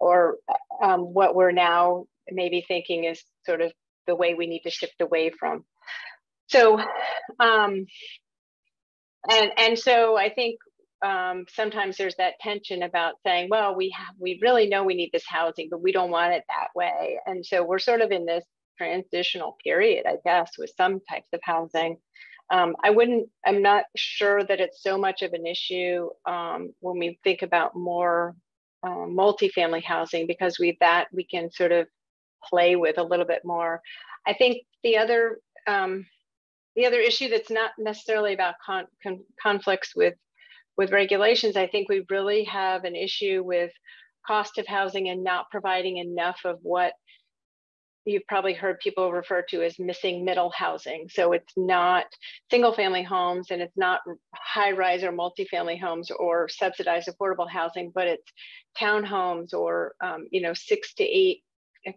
Speaker 9: or um, what we're now maybe thinking is sort of the way we need to shift away from. So, um, and and so I think um, sometimes there's that tension about saying, well, we have we really know we need this housing, but we don't want it that way, and so we're sort of in this transitional period, I guess, with some types of housing. Um, I wouldn't, I'm not sure that it's so much of an issue um, when we think about more uh, multifamily housing because we that we can sort of play with a little bit more. I think the other um, the other issue that's not necessarily about con con conflicts with with regulations, I think we really have an issue with cost of housing and not providing enough of what you've probably heard people refer to as missing middle housing. So it's not single family homes and it's not high rise or multifamily homes or subsidized affordable housing, but it's townhomes or, um, you know, six to eight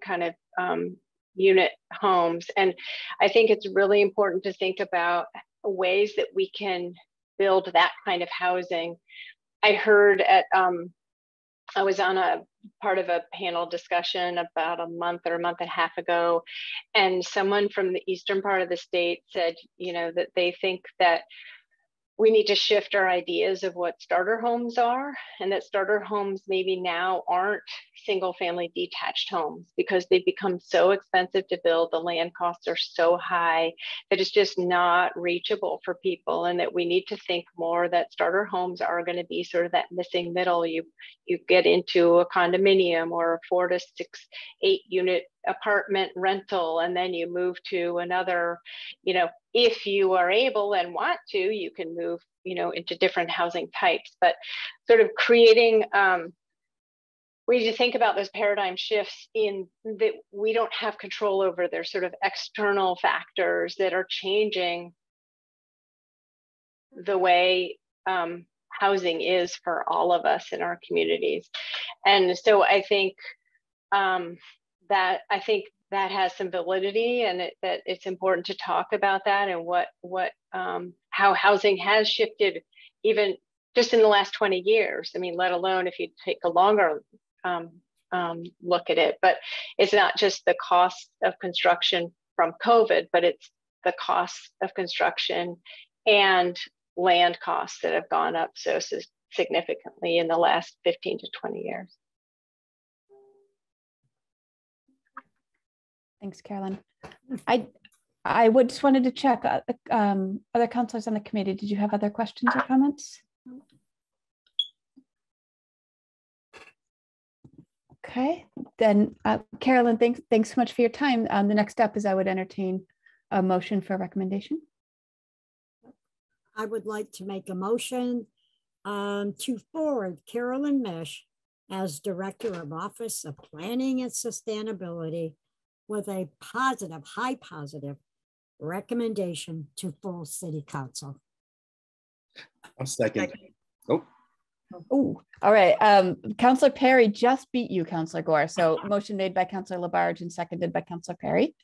Speaker 9: kind of um, unit homes. And I think it's really important to think about ways that we can build that kind of housing. I heard at um, I was on a part of a panel discussion about a month or a month and a half ago, and someone from the eastern part of the state said, you know, that they think that we need to shift our ideas of what starter homes are and that starter homes maybe now aren't single family detached homes because they've become so expensive to build the land costs are so high that it's just not reachable for people and that we need to think more that starter homes are going to be sort of that missing middle. You you get into a condominium or a four to six eight unit apartment rental and then you move to another you know if you are able and want to you can move you know into different housing types. But sort of creating um, we need to think about those paradigm shifts in that we don't have control over their sort of external factors that are changing the way um, housing is for all of us in our communities. And so i think um, that I think that has some validity and it, that it's important to talk about that and what what um, how housing has shifted even just in the last 20 years. I mean, let alone if you take a longer um, um, look at it. But it's not just the cost of construction from COVID, but it's the cost of construction and land costs that have gone up so significantly in the last 15 to 20 years.
Speaker 1: Thanks, Carolyn. I I would just wanted to check uh, um, other counselors on the committee. Did you have other questions or comments? Okay, then uh, Carolyn, thanks thanks so much for your time. Um, the next step is I would entertain a motion for a recommendation.
Speaker 10: I would like to make a motion um, to forward Carolyn Misch as Director of Office of Planning and Sustainability with a positive, high positive recommendation to full city council.
Speaker 12: A second. Oh.
Speaker 1: Oh, all right. Um, Councillor Perry just beat you, Councillor Gore. So motion made by Councillor LaBarge and seconded by Councillor Perry.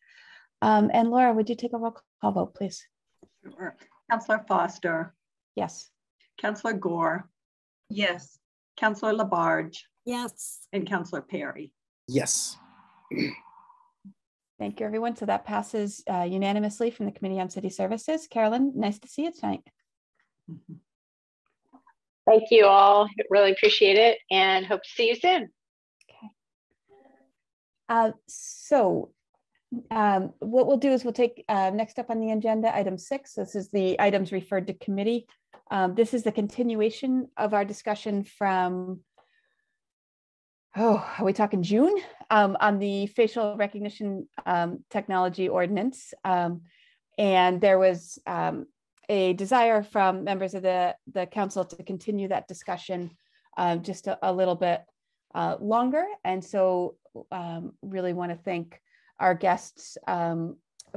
Speaker 1: Um, and Laura, would you take a roll call vote, please?
Speaker 13: Sure. Councillor Foster.
Speaker 1: Yes.
Speaker 13: Councillor Gore.
Speaker 14: Yes.
Speaker 13: Councillor LaBarge.
Speaker 10: Yes.
Speaker 13: And Councillor Perry.
Speaker 12: Yes.
Speaker 1: Thank you, everyone. So that passes uh, unanimously from the Committee on City Services. Carolyn, nice to see you tonight.
Speaker 9: Thank you all. Really appreciate it and hope to see you soon.
Speaker 1: Okay. Uh, so um, what we'll do is we'll take uh, next up on the agenda, item six. This is the items referred to committee. Um, this is the continuation of our discussion from oh, are we talking June um, on the facial recognition um, technology ordinance? Um, and there was um, a desire from members of the, the council to continue that discussion uh, just a, a, little bit uh, longer. And so really want to thank our guests,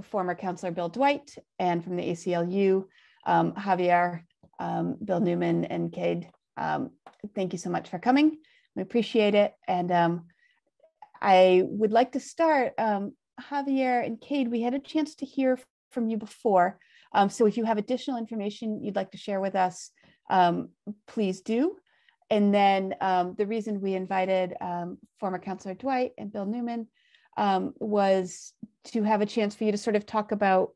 Speaker 1: former Councillor Bill Dwight and from the ACLU, Javier, Bill Newman and Kade. thank you so much for coming. We appreciate it. And um, I would like to start, um, Javier and Kade, we had a chance to hear from you before. Um, so if you have additional information you'd like to share with us, um, please do. And then um, the reason we invited um, former Councillor Dwight and Bill Newman um, was to have a chance for you to sort of talk about,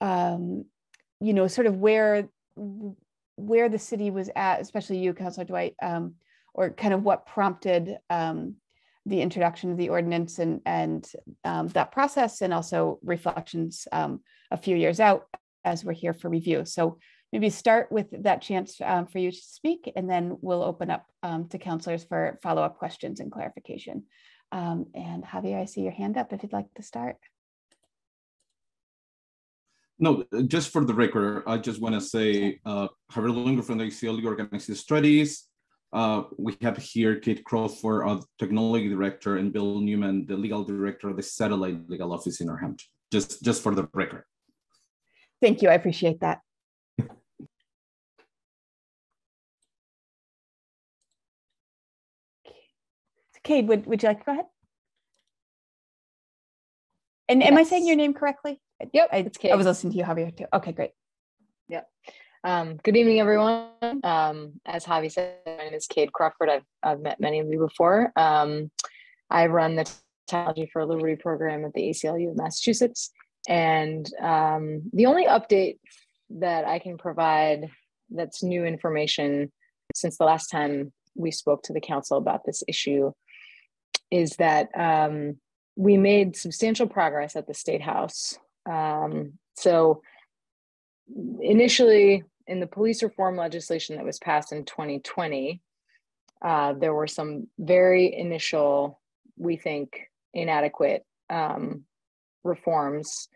Speaker 1: um, you know, sort of where where the city was at, especially you, Councillor Dwight, or kind of what prompted um, the introduction of the ordinance and and um, that process, and also reflections um, a few years out as we're here for review. So maybe start with that chance um, for you to speak, and then we'll open up um, to councilors for follow up questions and clarification. Um, and Javier, I see your hand up if you'd like to start.
Speaker 15: No, just for the record, I just want to say uh, Javier Luengo from the ACLU Organizing Studies. Uh, we have here Kade Crawford, our technology director, and Bill Newman, the legal director of the Satellite Legal Office in Northampton. Just, just for the record.
Speaker 1: Thank you. I appreciate that. Kade, would, would you like to go ahead? And yes. am I saying your name correctly?
Speaker 16: Yep,
Speaker 1: I,
Speaker 16: it's Kade.
Speaker 1: I was listening to you, Javier, too. Okay, great.
Speaker 16: Yep. Um, good evening, everyone. Um, as Javi said, my name is Kade Crawford. I've, I've met many of you before. Um, I run the Technology for a Liberty program at the ACLU of Massachusetts. And um, the only update that I can provide that's new information since the last time we spoke to the council about this issue is that um, we made substantial progress at the state house. Um, so initially in the police reform legislation that was passed in 2020, uh, there were some very initial, we think, inadequate um, reforms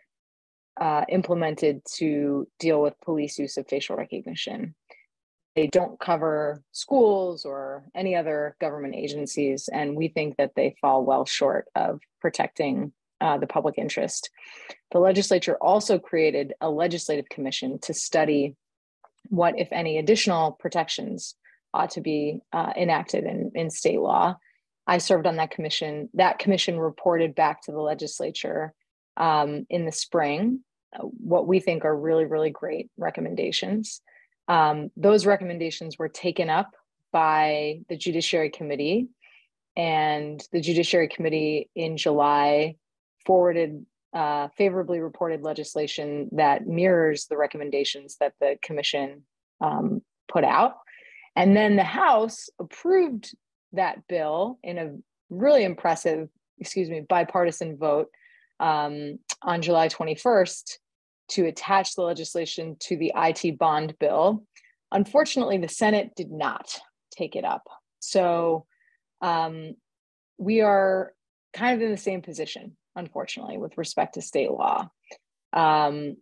Speaker 16: uh, implemented to deal with police use of facial recognition they don't cover schools or any other government agencies, and we think that they fall well short of protecting uh, the public interest. The legislature also created a legislative commission to study what, if any, additional protections ought to be uh, enacted in, in state law. I served on that commission. That commission reported back to the legislature um, in the spring uh, what we think are really, really great recommendations. Um, those recommendations were taken up by the Judiciary Committee, and the Judiciary Committee in July forwarded uh, favorably reported legislation that mirrors the recommendations that the Commission um, put out. And then the House approved that bill in a really impressive, excuse me, bipartisan vote um, on July 21st to attach the legislation to the IT bond bill. Unfortunately, the Senate did not take it up. So um, we are kind of in the same position, unfortunately, with respect to state law. Um,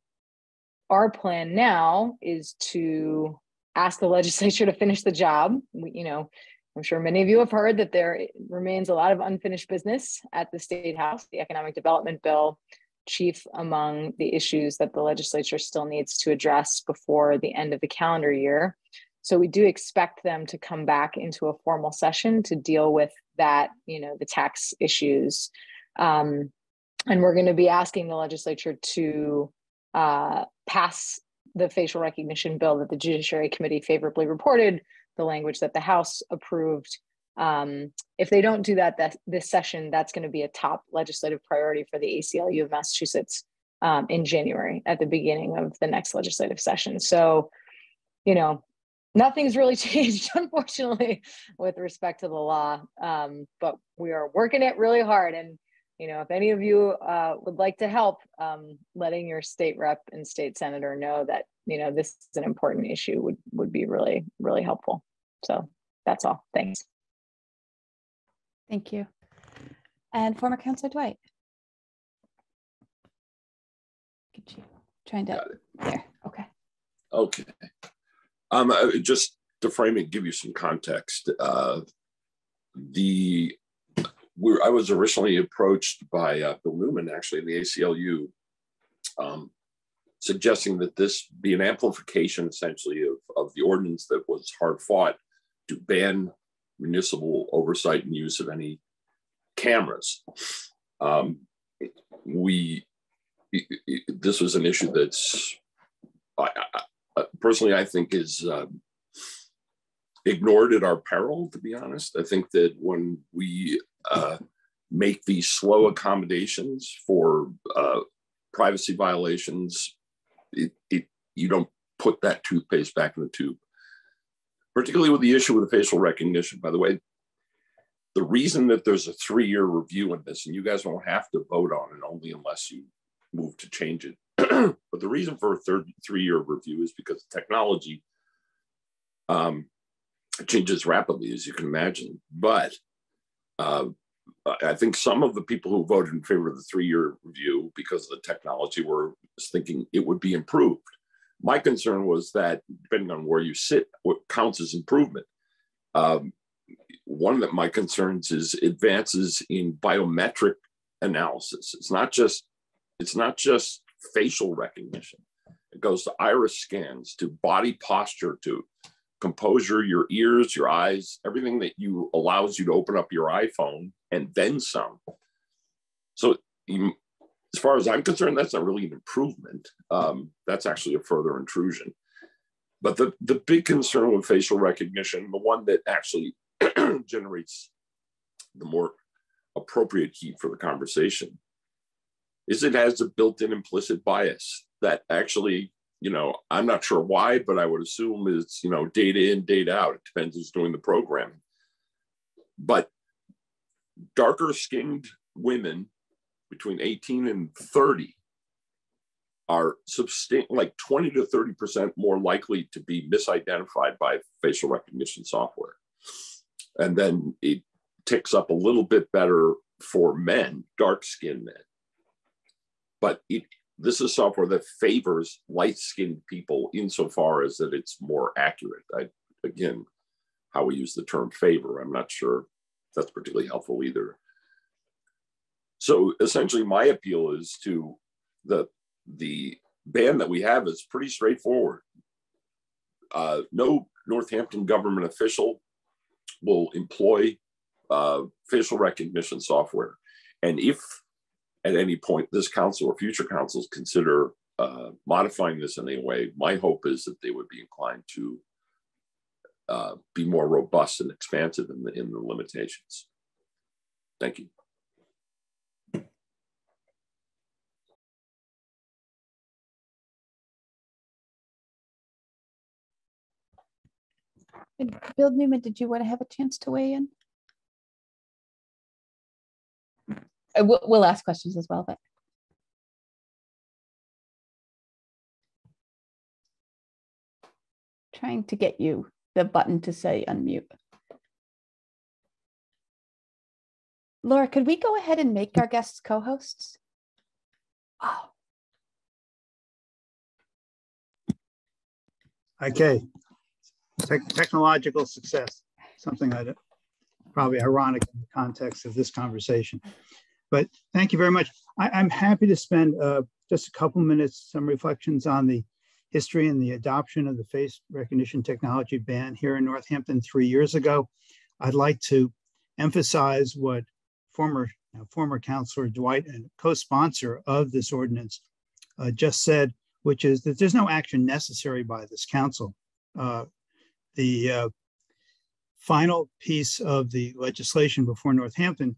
Speaker 16: our plan now is to ask the legislature to finish the job. We, you know, I'm sure many of you have heard that there remains a lot of unfinished business at the state house. The economic development bill chief among the issues that the legislature still needs to address before the end of the calendar year. So we do expect them to come back into a formal session to deal with that, you know, the tax issues. Um, and we're going to be asking the legislature to uh, pass the facial recognition bill that the Judiciary Committee favorably reported, the language that the House approved, um, if they don't do that, this session, that's going to be a top legislative priority for the ACLU of Massachusetts um, in January at the beginning of the next legislative session. So, you know, nothing's really changed, unfortunately, with respect to the law, um, but we are working it really hard. And, you know, if any of you uh, would like to help, um, letting your state rep and state senator know that, you know, this is an important issue would, would be really, really helpful. So that's all. Thanks.
Speaker 1: Thank you. And former Councillor Dwight. Get you trying to there. Okay.
Speaker 8: Okay. Um, just to frame it, give you some context. Uh, the we I was originally approached by uh, Bill Newman, actually in the ACLU, um, suggesting that this be an amplification, essentially, of, of the ordinance that was hard fought to ban municipal oversight and use of any cameras. Um, we this was an issue that's I, I, personally, I think is um, ignored at our peril, to be honest. I think that when we uh, make these slow accommodations for uh, privacy violations, it, it, you don't put that toothpaste back in the tube. Particularly with the issue with the facial recognition. By the way, the reason that there's a three-year review in this, and you guys won't have to vote on it only unless you move to change it. but the reason for a third three-year review is because technology um, changes rapidly, as you can imagine. But uh, I think some of the people who voted in favor of the three-year review because of the technology were thinking it would be improved. My concern was that depending on where you sit, what counts as improvement. Um, one of my concerns is advances in biometric analysis. It's not just it's not just facial recognition. It goes to iris scans, to body posture, to composure, your ears, your eyes, everything that you allows you to open up your iPhone and then some. So as far as I'm concerned, that's not really an improvement. Um, that's actually a further intrusion. But the, the big concern with facial recognition, the one that actually generates the more appropriate heat for the conversation, is it has a built-in implicit bias that actually you know, I'm not sure why, but I would assume it's, you know, data in, data out. It depends who's doing the programming. But darker skinned women between 18 and 30 are substantial, like 20 to 30% more likely to be misidentified by facial recognition software. And then it ticks up a little bit better for men, dark skinned men. But it, this is software that favors light-skinned people insofar as that it's more accurate. I, again, how we use the term favor, I'm not sure that's particularly helpful either. So essentially my appeal is to the, the ban that we have is pretty straightforward. Uh, no Northampton government official will employ uh, facial recognition software. And if at any point this council or future councils consider uh, modifying this in any way, my hope is that they would be inclined to uh, be more robust and expansive in the, in the limitations. Thank you.
Speaker 5: Bill Newman, did you want to have a chance to weigh in? We'll, we'll ask questions as well, but. Trying to get you the button to say unmute. Laura, could we go ahead and make our guests co-hosts? Oh.
Speaker 17: Okay. Te technological success, something that probably ironic in the context of this conversation. But thank you very much. I, am happy to spend uh, just a couple minutes, some reflections on the history and the adoption of the face recognition technology ban here in Northampton three years ago. I'd like to emphasize what former uh, former councilor Dwight and co-sponsor of this ordinance uh, just said, which is that there's no action necessary by this council. Uh, the uh, final piece of the legislation before Northampton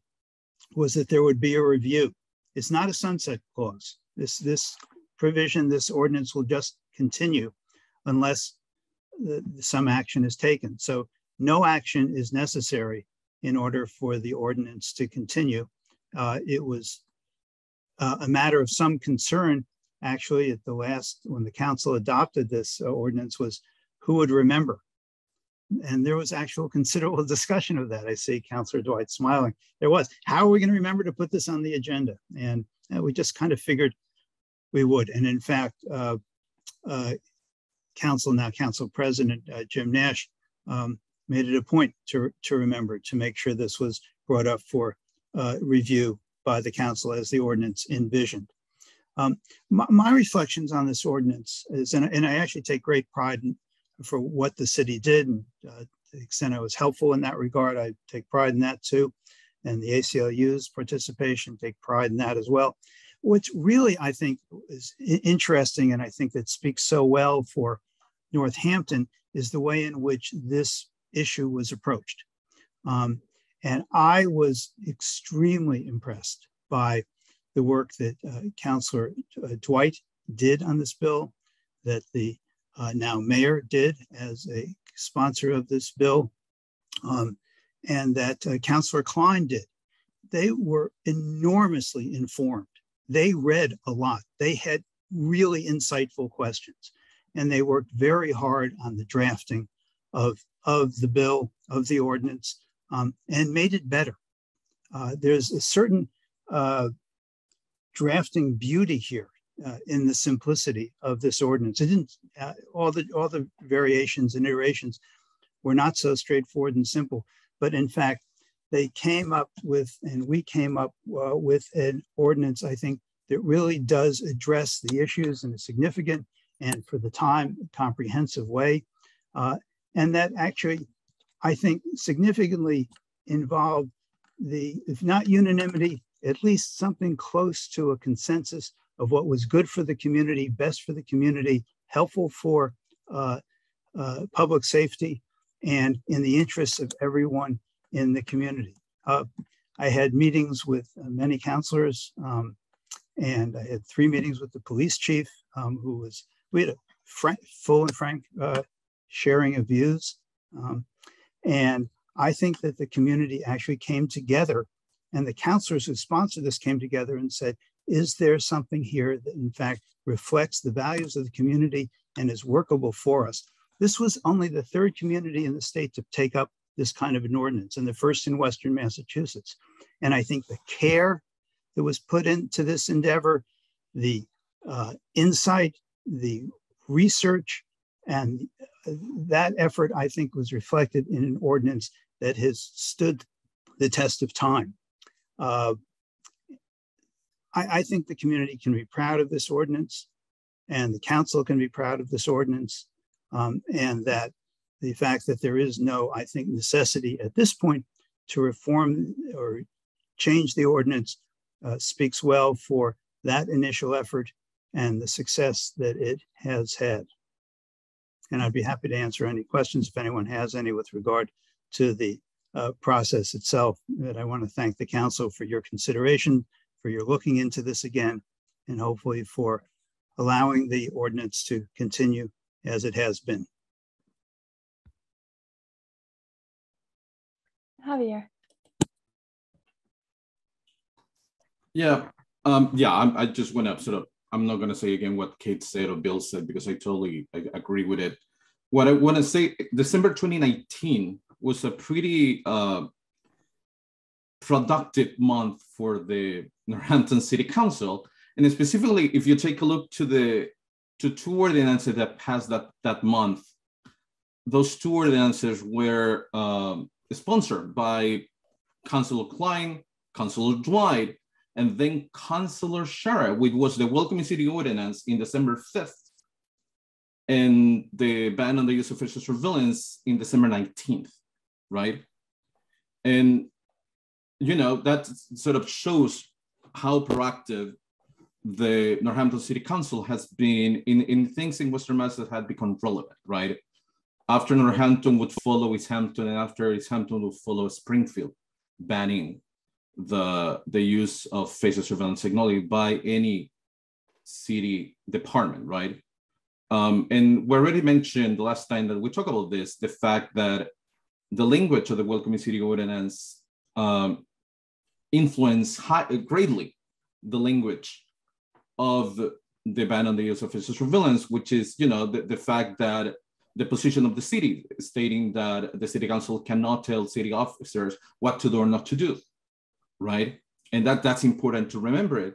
Speaker 17: was that there would be a review. It's not a sunset clause. This, this provision, this ordinance will just continue unless the, some action is taken. So no action is necessary in order for the ordinance to continue. Uh, it was uh, a matter of some concern actually at the last, when the council adopted this uh, ordinance was who would remember and there was actual considerable discussion of that. I see Councillor Dwight smiling. There was. How are we going to remember to put this on the agenda? And uh, we just kind of figured we would. And in fact, uh, uh, Council now Council President uh, Jim Nash um, made it a point to to remember to make sure this was brought up for uh, review by the council as the ordinance envisioned. Um, my, my, reflections on this ordinance is, and, and I actually take great pride in, for what the city did. And uh, the extent I was helpful in that regard, I take pride in that too. And the ACLU's participation, take pride in that as well. what's really, I think, is interesting, and I think that speaks so well for Northampton, is the way in which this issue was approached. Um, and I was extremely impressed by the work that uh, Councillor uh, Dwight did on this bill, that the uh, now mayor did as a sponsor of this bill, um, and that uh, Councillor Klein did. They were enormously informed. They read a lot. They had really insightful questions, and they worked very hard on the drafting of, of the bill, of the ordinance, um, and made it better. Uh, there's a certain uh, drafting beauty here uh, in the simplicity of this ordinance. It didn't uh, all the all the variations and iterations were not so straightforward and simple, but in fact they came up with and we came up uh, with an ordinance I think that really does address the issues in a significant and for the time comprehensive way, uh, and that actually I think significantly involved the if not unanimity at least something close to a consensus of what was good for the community, best for the community, helpful for uh, uh, public safety, and in the interests of everyone in the community. Uh, I had meetings with uh, many counselors, um, and I had three meetings with the police chief, um, who was, we had a frank, full and frank uh, sharing of views. Um, and I think that the community actually came together and the counselors who sponsored this came together and said, is there something here that in fact reflects the values of the community and is workable for us? This was only the third community in the state to take up this kind of an ordinance and the first in Western Massachusetts. And I think the care that was put into this endeavor, the uh, insight, the research, and that effort, I think, was reflected in an ordinance that has stood the test of time. Uh, I, I, think the community can be proud of this ordinance and the council can be proud of this ordinance um, and that the fact that there is no, I think, necessity at this point to reform or change the ordinance uh, speaks well for that initial effort and the success that it has had. And I'd be happy to answer any questions if anyone has any with regard to the uh, process itself. But I want to thank the council for your consideration, for your looking into this again, and hopefully for allowing the ordinance to continue as it has been.
Speaker 1: Javier.
Speaker 15: Yeah, um, yeah, I'm, i just want to sort of, I'm not going to say again what Kade said or Bill said because I totally I agree with it. What I want to say, December 2019, was a pretty uh, productive month for the Northampton City Council. And specifically, if you take a look to the to two ordinances that passed that, that month, those two ordinances were um, sponsored by Councilor Klein, Councilor Dwight, and then Councilor Sciarra, which was the Welcoming City Ordinance in December 5th, and the ban on the use of facial surveillance in December 19th right? And you know that sort of shows how proactive the Northampton City Council has been in, in things in Western Mass that had become relevant, right? After Northampton would follow Easthampton, and after Easthampton would follow Springfield, banning the, the use of facial surveillance technology by any city department, right? Um, and we already mentioned the last time that we talked about this, the fact that the language of the Welcoming City Ordinance um, influence high, uh, greatly the language of the ban on the use of facial surveillance, which is, you know, the, the fact that the position of the city stating that the city council cannot tell city officers what to do or not to do, right? And that that's important to remember it.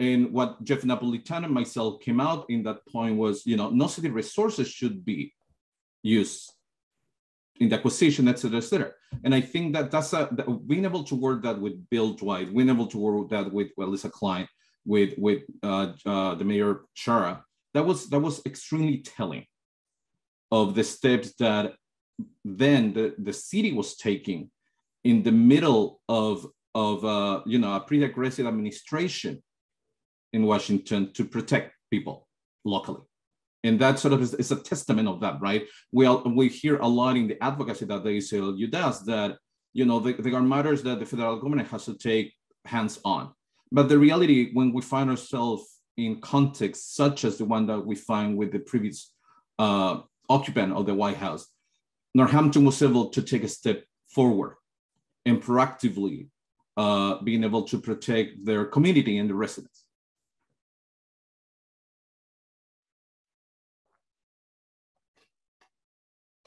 Speaker 15: And what Jeff Napolitano and myself came out in that point was, you know, no city resources should be used in the acquisition, et cetera, et cetera. And I think that that's a, that being able to work that with Bill Dwight, being able to work that with well, Lisa Klein, with with uh, uh, the mayor Sciarra, that was that was extremely telling of the steps that then the, the city was taking in the middle of of uh, you know a pretty aggressive administration in Washington to protect people locally. And that sort of is, is a testament of that, right? We, all, we hear a lot in the advocacy that the ACLU does that, you know, there are matters that the federal government has to take hands on. But the reality, when we find ourselves in contexts such as the one that we find with the previous uh, occupant of the White House, Northampton was able to take a step forward and proactively uh, being able to protect their community and the residents.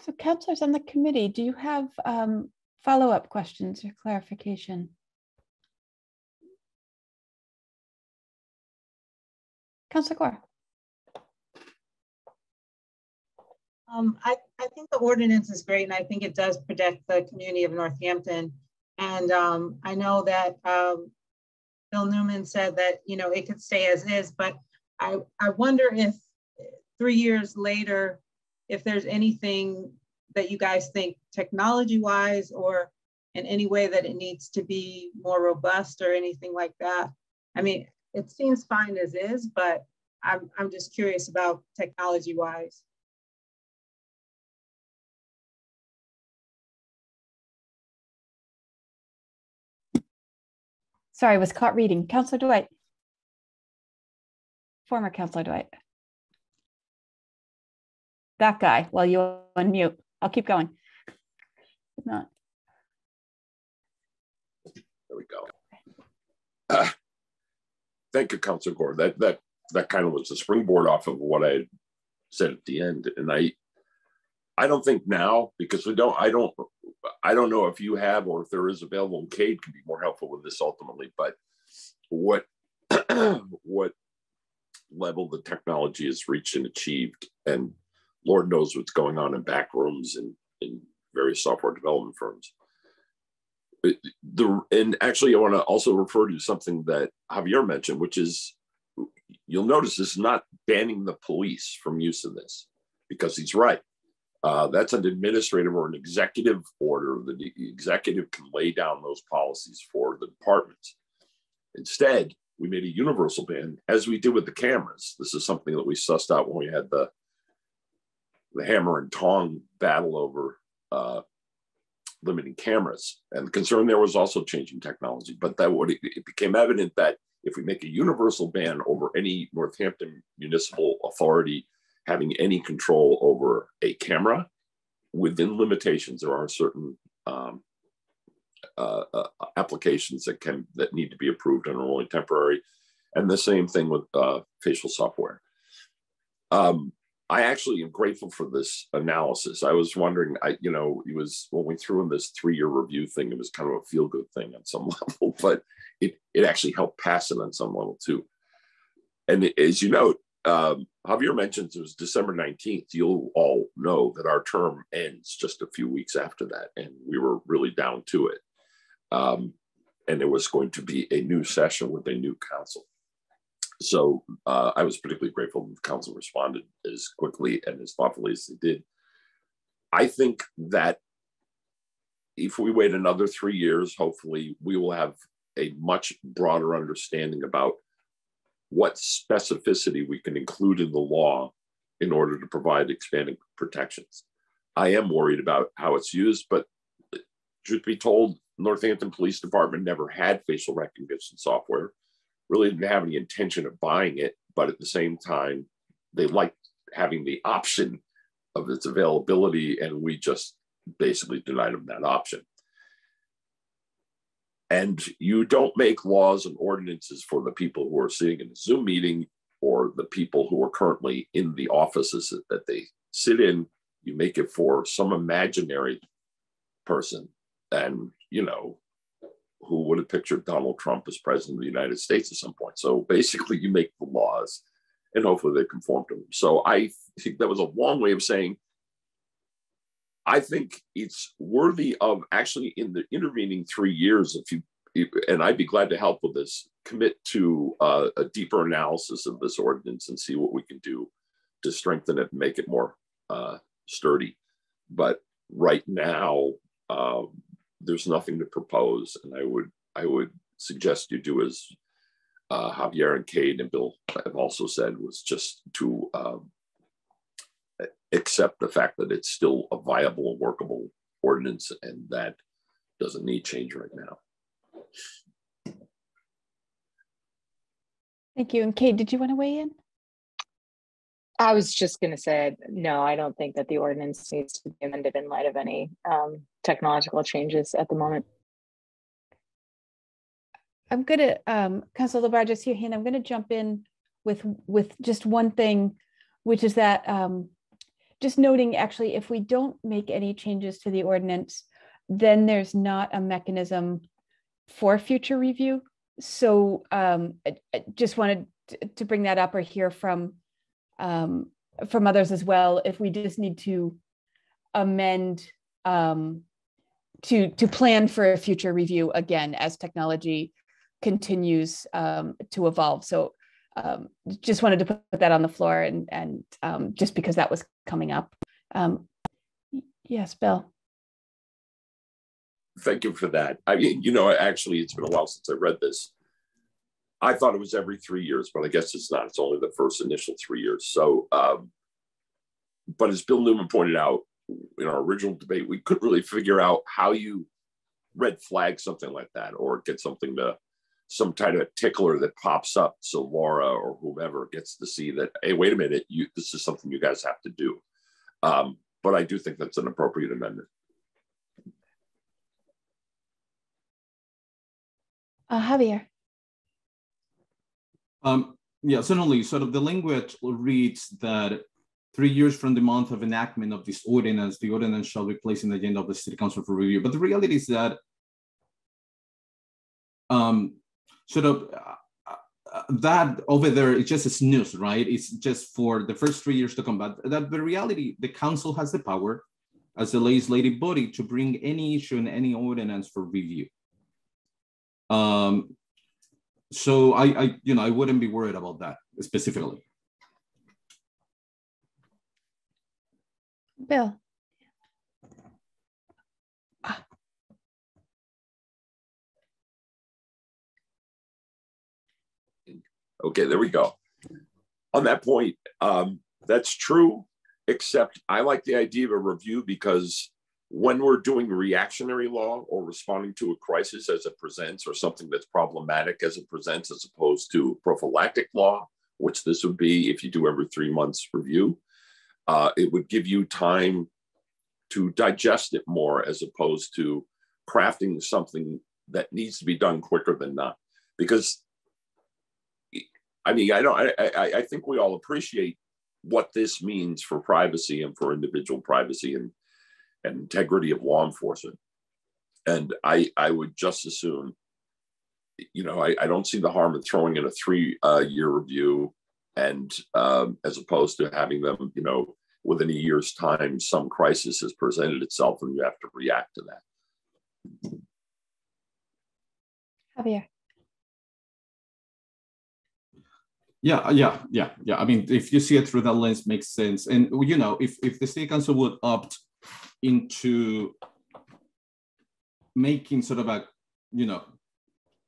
Speaker 5: So counselors on the committee, do you have um, follow-up questions or clarification? Councilor Gore.
Speaker 11: Um, I, I think the ordinance is great and I think it does protect the community of Northampton. And um, I know that um, Bill Newman said that, you know, it could stay as is, but I, I wonder if three years later, if there's anything that you guys think technology wise or in any way that it needs to be more robust or anything like that. I mean, it seems fine as is, but I'm, I'm just curious about technology wise.
Speaker 5: Sorry, I was caught reading. Councillor Dwight. Former Councillor Dwight. That guy, while you unmute. I'll keep going. If not.
Speaker 8: There we go. Uh, thank you, Councilor Gore. That that that kind of was the springboard off of what I said at the end. And I I don't think now because we don't I don't I don't know if you have or if there is available and Kade can be more helpful with this ultimately, but what what level the technology has reached and achieved and Lord knows what's going on in back rooms and in various software development firms. The and actually, I want to also refer to something that Javier mentioned, which is you'll notice this is not banning the police from use of this because he's right. Uh, that's an administrative or an executive order. The executive can lay down those policies for the departments. Instead, we made a universal ban, as we did with the cameras. This is something that we sussed out when we had the the hammer and tong battle over uh, limiting cameras. And the concern there was also changing technology. But that would it became evident that if we make a universal ban over any Northampton municipal authority having any control over a camera, within limitations, there are certain um, uh, uh, applications that can that need to be approved and are only temporary. And the same thing with uh, facial software. Um, I actually am grateful for this analysis. I was wondering, I you know, it was when we threw in this three-year review thing, it was kind of a feel-good thing on some level, but it it actually helped pass it on some level too. And as you note, um, Javier mentions it was December 19th. You'll all know that our term ends just a few weeks after that, and we were really down to it. Um, and there was going to be a new session with a new council so uh, I was particularly grateful that the council responded as quickly and as thoughtfully as they did. I think that if we wait another three years, hopefully we will have a much broader understanding about what specificity we can include in the law in order to provide expanded protections. I am worried about how it's used, but truth be told, Northampton Police Department never had facial recognition software really didn't have any intention of buying it, but at the same time, they liked having the option of its availability, and we just basically denied them that option. And you don't make laws and ordinances for the people who are sitting in a Zoom meeting or the people who are currently in the offices that they sit in. You make it for some imaginary person. And, you know, who would have pictured Donald Trump as president of the United States at some point. So basically, you make the laws and hopefully they conform to them. So I think that was a long way of saying I think it's worthy of actually in the intervening three years, if you, and I'd be glad to help with this, commit to uh, a deeper analysis of this ordinance and see what we can do to strengthen it and make it more uh, sturdy. But right now, um, there's nothing to propose, and I would I would suggest you do as uh, Javier and Kade and Bill have also said was just to um, accept the fact that it's still a viable and workable ordinance and that doesn't need change right now.
Speaker 1: Thank you. And Kade, did you want to weigh in?
Speaker 16: I was just going to say, no, I don't think that the ordinance needs to be amended in light of any um, technological changes at the moment.
Speaker 1: I'm going to, um, Councilor LaBarge, I see your hand. I'm going to jump in with with just one thing, which is that um, just noting actually, if we don't make any changes to the ordinance, then there's not a mechanism for future review. So um, I, I just wanted to bring that up or hear from um, from others as well. If we just need to amend um, to to plan for a future review again as technology continues um, to evolve. So um, just wanted to put that on the floor and, and um, just because that was coming up. Um, yes, Bill.
Speaker 8: Thank you for that. I mean, you know, actually, it's been a while since I read this. I thought it was every three years, but I guess it's not. It's only the first initial three years. So, um, but as Bill Newman pointed out in our original debate, we couldn't really figure out how you red flag something like that or get something to some kind of tickler that pops up so Laura or whomever gets to see that, hey, wait a minute, you this is something you guys have to do. Um, but I do think that's an appropriate amendment.
Speaker 1: Uh, Javier.
Speaker 15: Um, yeah, certainly. Sort of the language reads that three years from the month of enactment of this ordinance, the ordinance shall be placed in the agenda of the City Council for review. But the reality is that um, sort of uh, uh, that over there it's just a snooze right it's just for the first three years to come but that the reality the council has the power as a legislative body to bring any issue and any ordinance for review um so i i you know i wouldn't be worried about that specifically
Speaker 1: bill
Speaker 8: Okay, there we go. On that point, um, that's true, except I like the idea of a review because when we're doing reactionary law or responding to a crisis as it presents or something that's problematic as it presents, as opposed to prophylactic law, which this would be if you do every three months review, uh, it would give you time to digest it more as opposed to crafting something that needs to be done quicker than not. Because I mean, I don't. I, I, I think we all appreciate what this means for privacy and for individual privacy and, and integrity of law enforcement. And I I would just as soon, you know, I, I don't see the harm in throwing in a three uh, year review, and um, as opposed to having them, you know, within a year's time, some crisis has presented itself and you have to react to that.
Speaker 1: Javier.
Speaker 15: Yeah, yeah, yeah, yeah. I mean, if you see it through that lens, makes sense. And you know, if if the city council would opt into making sort of a, you know,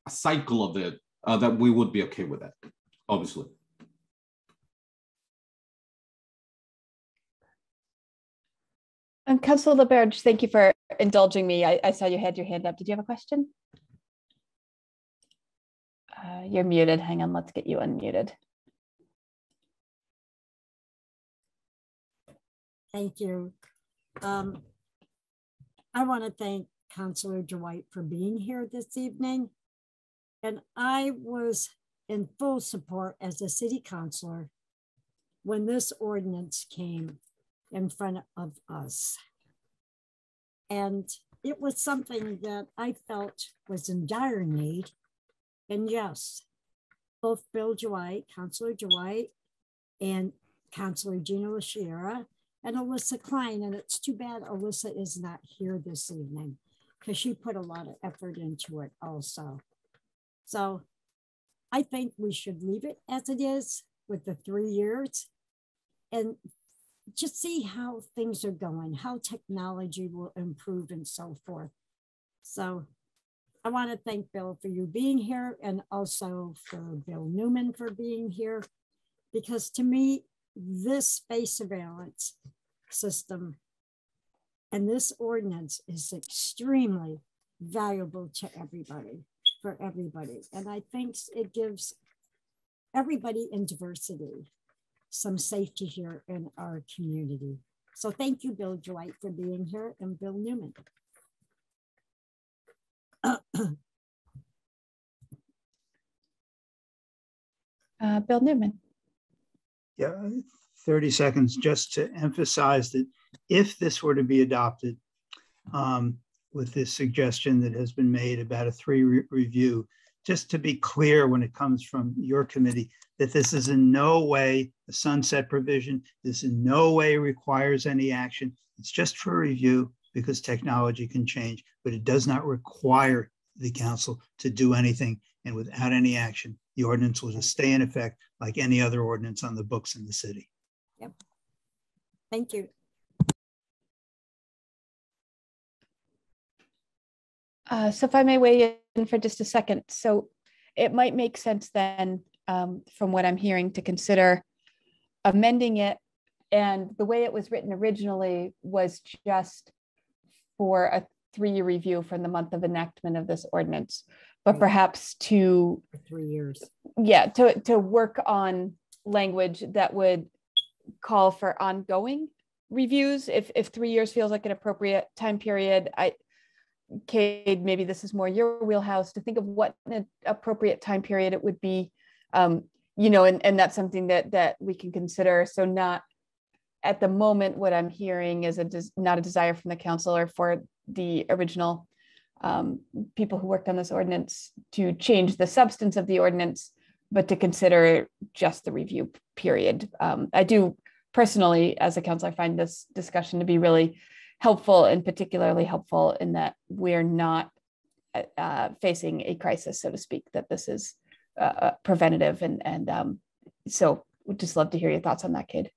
Speaker 15: a cycle of it, uh, that we would be okay with that, obviously.
Speaker 1: And Councilor LaBarge, thank you for indulging me. I, I saw you had your hand up. Did you have a question? Uh, you're muted. Hang on, let's get you unmuted.
Speaker 10: Thank you. Um, I want to thank Councillor Dwight for being here this evening. And I was in full support as a city councilor when this ordinance came in front of us. And it was something that I felt was in dire need and yes, both Bill Dwight, Councillor Dwight, and Councillor Gina LaShiera, and Alisa Klein. And it's too bad Alisa is not here this evening because she put a lot of effort into it also. So I think we should leave it as it is with the three years and just see how things are going, how technology will improve and so forth. So I want to thank Bill for you being here and also for Bill Newman for being here. Because to me, this space surveillance system and this ordinance is extremely valuable to everybody, for everybody. And I think it gives everybody in diversity some safety here in our community. So thank you, Bill Dwight, for being here and Bill Newman.
Speaker 1: Uh, Bill Newman.
Speaker 17: Yeah, 30 seconds just to emphasize that if this were to be adopted um, with this suggestion that has been made about a three re review, just to be clear when it comes from your committee, that this is in no way a sunset provision. This in no way requires any action. It's just for review because technology can change, but it does not require the council to do anything. And without any action, the ordinance will just stay in effect like any other ordinance on the books in the city.
Speaker 10: Yep. Thank you.
Speaker 1: Uh, so if I may weigh in for just a second. So it might make sense then, um, from what I'm hearing, to consider amending it. And the way it was written originally was just for a three-year review from the month of enactment of this ordinance, but perhaps to
Speaker 10: for three years.
Speaker 1: Yeah, to to work on language that would call for ongoing reviews if if three years feels like an appropriate time period. I Kade, maybe this is more your wheelhouse to think of what an appropriate time period it would be. Um, you know, and, and that's something that that we can consider. So not at the moment, what I'm hearing is a des- not a desire from the council or for the original um, people who worked on this ordinance to change the substance of the ordinance, but to consider just the review period. Um, I do personally, as a council, I find this discussion to be really helpful and particularly helpful in that we're not uh, facing a crisis, so to speak, that this is uh, uh preventative. And, and um, so would just love to hear your thoughts on that, Kade.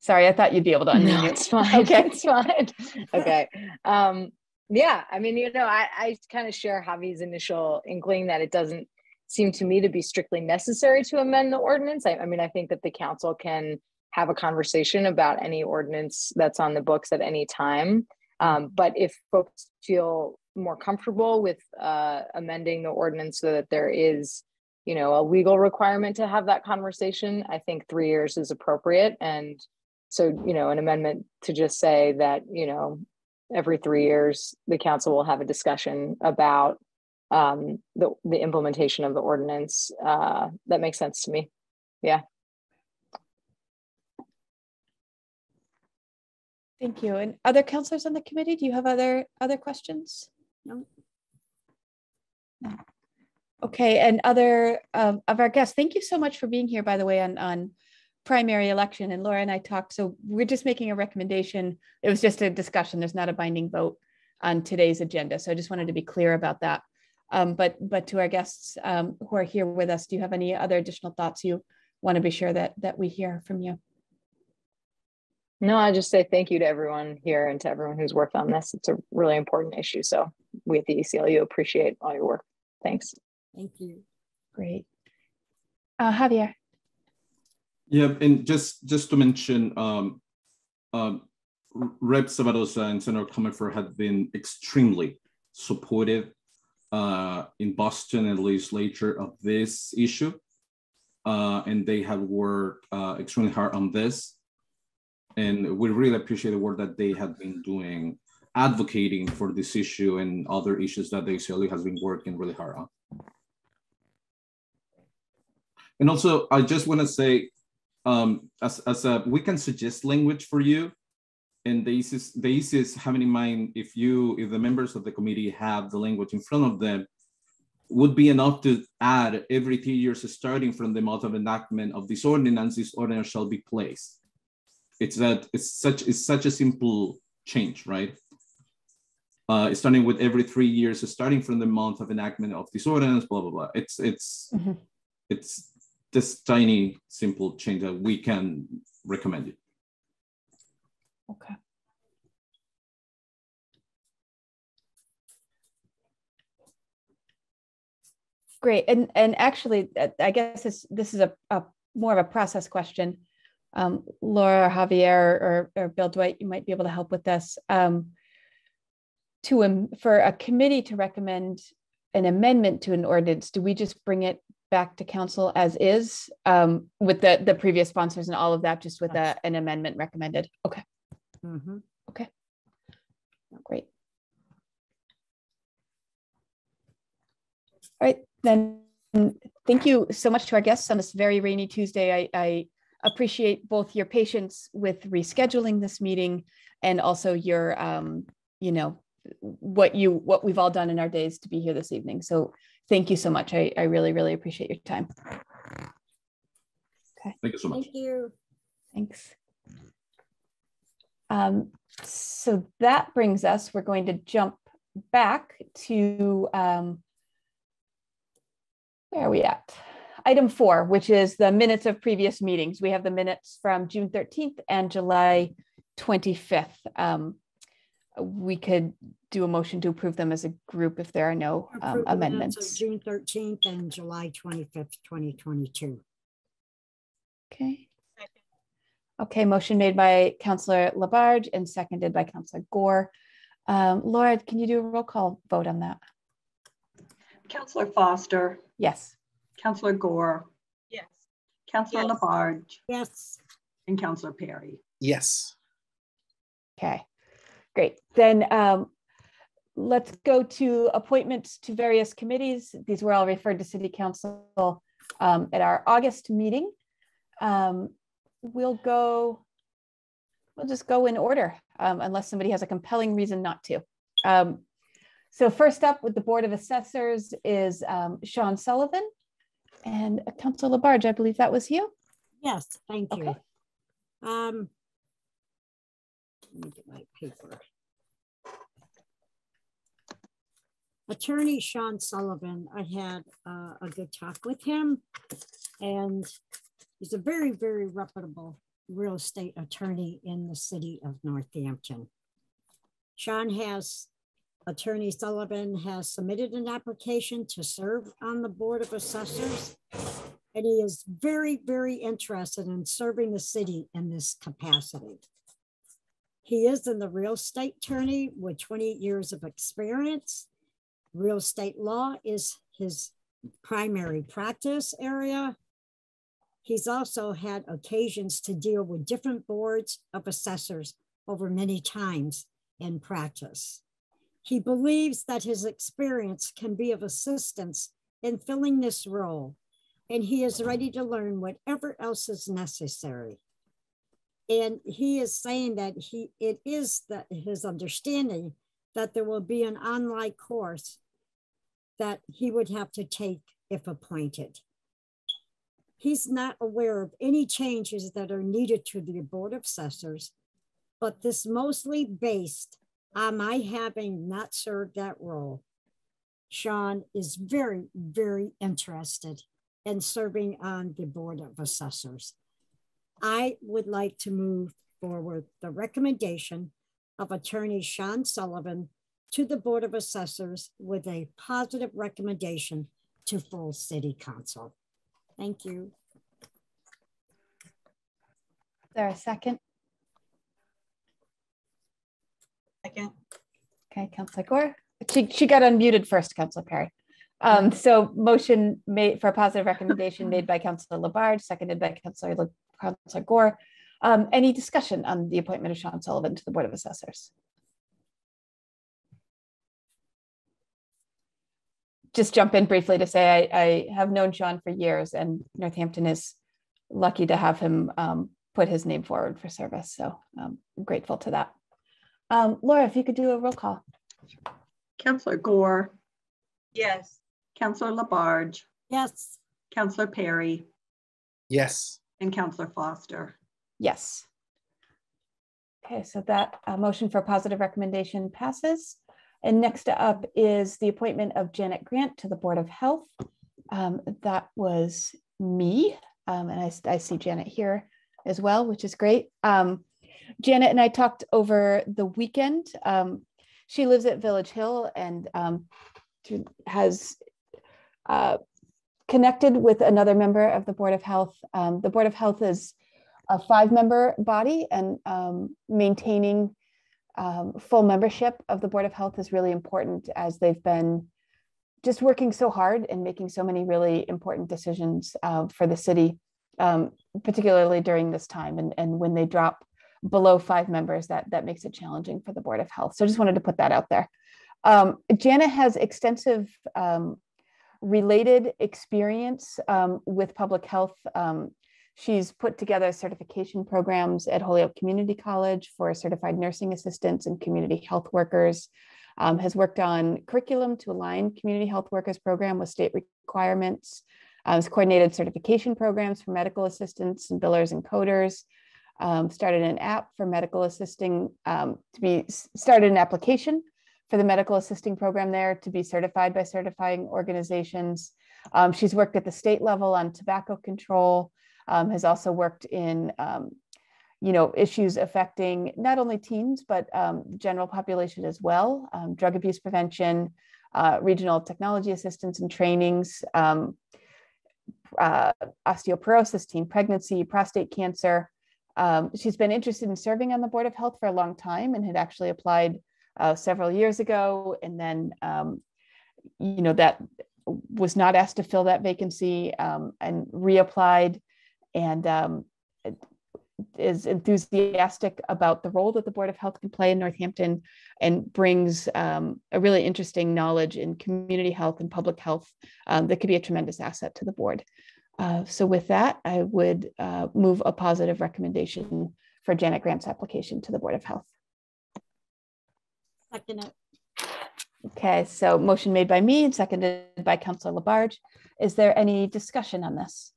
Speaker 1: Sorry, I thought you'd be able to unmute.
Speaker 16: No, it's fine. Okay, it's fine. okay. Um, yeah, I mean, you know, I, I kind of share Javi's initial inkling that it doesn't seem to me to be strictly necessary to amend the ordinance. I, I mean, I think that the council can have a conversation about any ordinance that's on the books at any time. Um, but if folks feel more comfortable with uh, amending the ordinance so that there is, you know, a legal requirement to have that conversation, I think three years is appropriate. And so, you know, an amendment to just say that, you know, every three years, the council will have a discussion about um, the, the implementation of the ordinance. Uh, that makes sense to me. Yeah.
Speaker 1: Thank you. And other counselors on the committee, do you have other other questions? No. no. Okay, and other um, of our guests, thank you so much for being here, by the way, on, on primary election and Laura and I talked. So we're just making a recommendation. It was just a discussion. There's not a binding vote on today's agenda. So I just wanted to be clear about that. Um, but but to our guests um, who are here with us, do you have any other additional thoughts you want to be sure that that we hear from you?
Speaker 16: No, I just say thank you to everyone here and to everyone who's worked on this. It's a really important issue. So we at the ACLU appreciate all your work. Thanks.
Speaker 10: Thank you.
Speaker 1: Great. Uh, Javier.
Speaker 15: Yeah, and just just to mention, um, um, Rep Sabadosa and Senator Comerford have been extremely supportive uh, in Boston and legislature of this issue, uh, and they have worked uh, extremely hard on this. And we really appreciate the work that they have been doing, advocating for this issue and other issues that the ACLU has been working really hard on. And also, I just want to say, um, as, as a, we can suggest language for you. And the easiest, the easiest having in mind, if you, if the members of the committee have the language in front of them, would be enough to add every three years starting from the month of enactment of this ordinance, this ordinance shall be placed. It's that it's such it's such a simple change, right? Uh, starting with every three years, starting from the month of enactment of this ordinance, blah blah blah. It's it's mm -hmm. it's this tiny simple change that we can recommend it.
Speaker 1: Okay. Great, and and actually, uh, I guess this this is a, a more of a process question. Um, Laura or Javier or, or Bill Dwight, you might be able to help with this. Um, to for a committee to recommend an amendment to an ordinance, do we just bring it back to council as is um, with the the previous sponsors and all of that, just with a, an amendment recommended? Okay.
Speaker 10: Mhm.
Speaker 1: Okay. Great. All right, then, thank you so much to our guests on this very rainy Tuesday. I, I appreciate both your patience with rescheduling this meeting and also your, um, you know, what you, what we've all done in our days to be here this evening. So thank you so much. I, I really, really appreciate your time. Okay.
Speaker 15: Thank you so much.
Speaker 10: Thank you.
Speaker 1: Thanks. Um, so that brings us, we're going to jump back to, um, where are we at? Item four, which is the minutes of previous meetings. We have the minutes from June 13th and July 25th. Um, we could do a motion to approve them as a group if there are no um,
Speaker 10: Approve the minutes of
Speaker 1: amendments.
Speaker 10: June thirteenth and July twenty-fifth, twenty twenty-two.
Speaker 1: Okay. Okay, motion made by Counselor LaBarge and seconded by Counselor Gore. Um, Laura, can you do a roll call vote on that?
Speaker 13: Counselor Foster,
Speaker 1: Yes.
Speaker 13: Counselor Gore,
Speaker 11: Yes.
Speaker 13: Counselor
Speaker 11: Yes.
Speaker 13: LaBarge,
Speaker 10: Yes.
Speaker 13: and Counselor Perry.
Speaker 12: Yes.
Speaker 1: Okay, great. Then um, let's go to appointments to various committees. These were all referred to City Council um, at our August meeting. Um, We'll go, we'll just go in order um, unless somebody has a compelling reason not to. Um, So first up with the Board of Assessors is um, Sean Sullivan and Councilor LaBarge, I believe that was you?
Speaker 10: Yes, thank you.
Speaker 1: Okay.
Speaker 10: Um. Let me get my paper. Attorney Sean Sullivan, I had uh, a good talk with him. And he's a very, very reputable real estate attorney in the city of Northampton. Sean has, Attorney Sullivan has submitted an application to serve on the Board of Assessors. And he is very, very interested in serving the city in this capacity. He is in the real estate attorney with 28 years of experience. Real estate law is his primary practice area. He's also had occasions to deal with different boards of assessors over many times in practice. He believes that his experience can be of assistance in filling this role, and he is ready to learn whatever else is necessary. And he is saying that he it is that his understanding that there will be an online course that he would have to take if appointed. He's not aware of any changes that are needed to the Board of Assessors, but this mostly based on my having not served that role. Sean is very, very interested in serving on the Board of Assessors. I would like to move forward the recommendation of Attorney Sean Sullivan to the Board of Assessors with a positive recommendation to full City Council. Thank you.
Speaker 1: Is there a second?
Speaker 11: Second.
Speaker 1: Okay, Councilor Gore. She, she got unmuted first, Councilor Perry. Um, so motion made for a positive recommendation made by Councilor LaBarge, seconded by Councilor, Le- Councilor Gore. Um, any discussion on the appointment of Sean Sullivan to the Board of Assessors? Just jump in briefly to say I, I have known Sean for years and Northampton is lucky to have him um, put his name forward for service. So I'm grateful to that. Um, Laura, if you could do a roll call.
Speaker 13: Counselor Gore,
Speaker 11: Yes.
Speaker 13: Counselor LaBarge,
Speaker 10: Yes.
Speaker 13: Counselor Perry,
Speaker 12: Yes.
Speaker 13: and Counselor Foster.
Speaker 1: Yes. Okay, so that uh, motion for positive recommendation passes. And next up is the appointment of Janet Grant to the Board of Health. Um, that was me, um, and I, I see Janet here as well, which is great. Um, Janet and I talked over the weekend. Um, she lives at Village Hill and um, has uh, connected with another member of the Board of Health. Um, the Board of Health is a five-member body and um, maintaining um, full membership of the Board of Health is really important as they've been just working so hard and making so many really important decisions uh, for the city, um, particularly during this time. And, and when they drop below five members, that, that makes it challenging for the Board of Health. So I just wanted to put that out there. Um, Jana has extensive um, related experience um, with public health. Um, she's put together certification programs at Holyoke Community College for certified nursing assistants and community health workers. Um, has worked on curriculum to align community health workers program with state requirements. Uh, has coordinated certification programs for medical assistants and billers and coders. Um, started an app for medical assisting um, to be started an application for the medical assisting program there to be certified by certifying organizations. Um, she's worked at the state level on tobacco control, um, has also worked in um, you know, issues affecting not only teens, but um, the general population as well, um, drug abuse prevention, uh, regional technology assistance and trainings, um, uh, osteoporosis, teen pregnancy, prostate cancer. she's been interested in serving on the Board of Health for a long time and had actually applied uh, several years ago. And then, um, you know, that was not asked to fill that vacancy um, and reapplied and um, is enthusiastic about the role that the Board of Health can play in Northampton and brings um, a really interesting knowledge in community health and public health um, that could be a tremendous asset to the board. Uh, so with that, I would uh, move a positive recommendation for Janet Grant's application to the Board of Health.
Speaker 10: Second it.
Speaker 1: Okay, so motion made by me and seconded by Councilor LaBarge. Is there any discussion on this?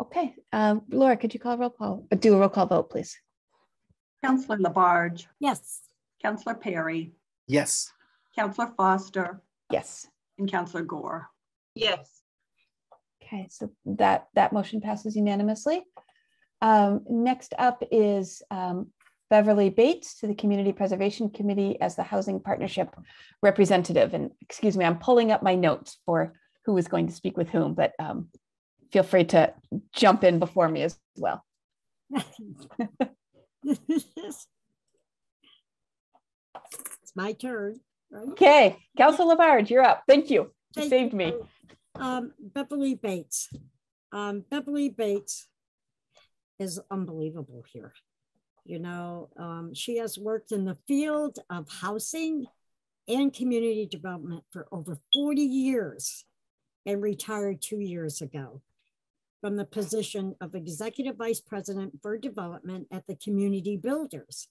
Speaker 1: Okay, um, Laura, could you call a roll call, uh, do a roll call vote, please?
Speaker 13: Councillor LaBarge.
Speaker 10: Yes.
Speaker 13: Councillor Perry.
Speaker 12: Yes.
Speaker 13: Councillor Foster.
Speaker 1: Yes.
Speaker 13: And Councillor Gore.
Speaker 11: Yes.
Speaker 1: Okay, so that, that motion passes unanimously. Um, next up is um, Beverly Bates to the Community Preservation Committee as the Housing Partnership Representative. And excuse me, I'm pulling up my notes for who is going to speak with whom, but um, feel free to jump in before me as well.
Speaker 10: it's my turn.
Speaker 1: Right? Okay, Council LaBarge, you're up. Thank you. You
Speaker 10: Thank
Speaker 1: saved
Speaker 10: you.
Speaker 1: me.
Speaker 10: Um, Beverly Bates. Um, Beverly Bates is unbelievable here. You know, um, she has worked in the field of housing and community development for over 40 years and retired two years ago from the position of Executive Vice President for Development at the Community Builders,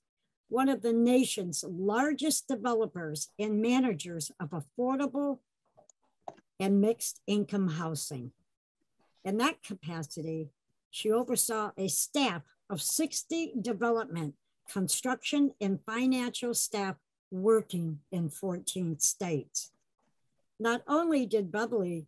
Speaker 10: one of the nation's largest developers and managers of affordable and mixed income housing. In that capacity, she oversaw a staff of 60 development, construction, and financial staff working in 14 states. Not only did Beverly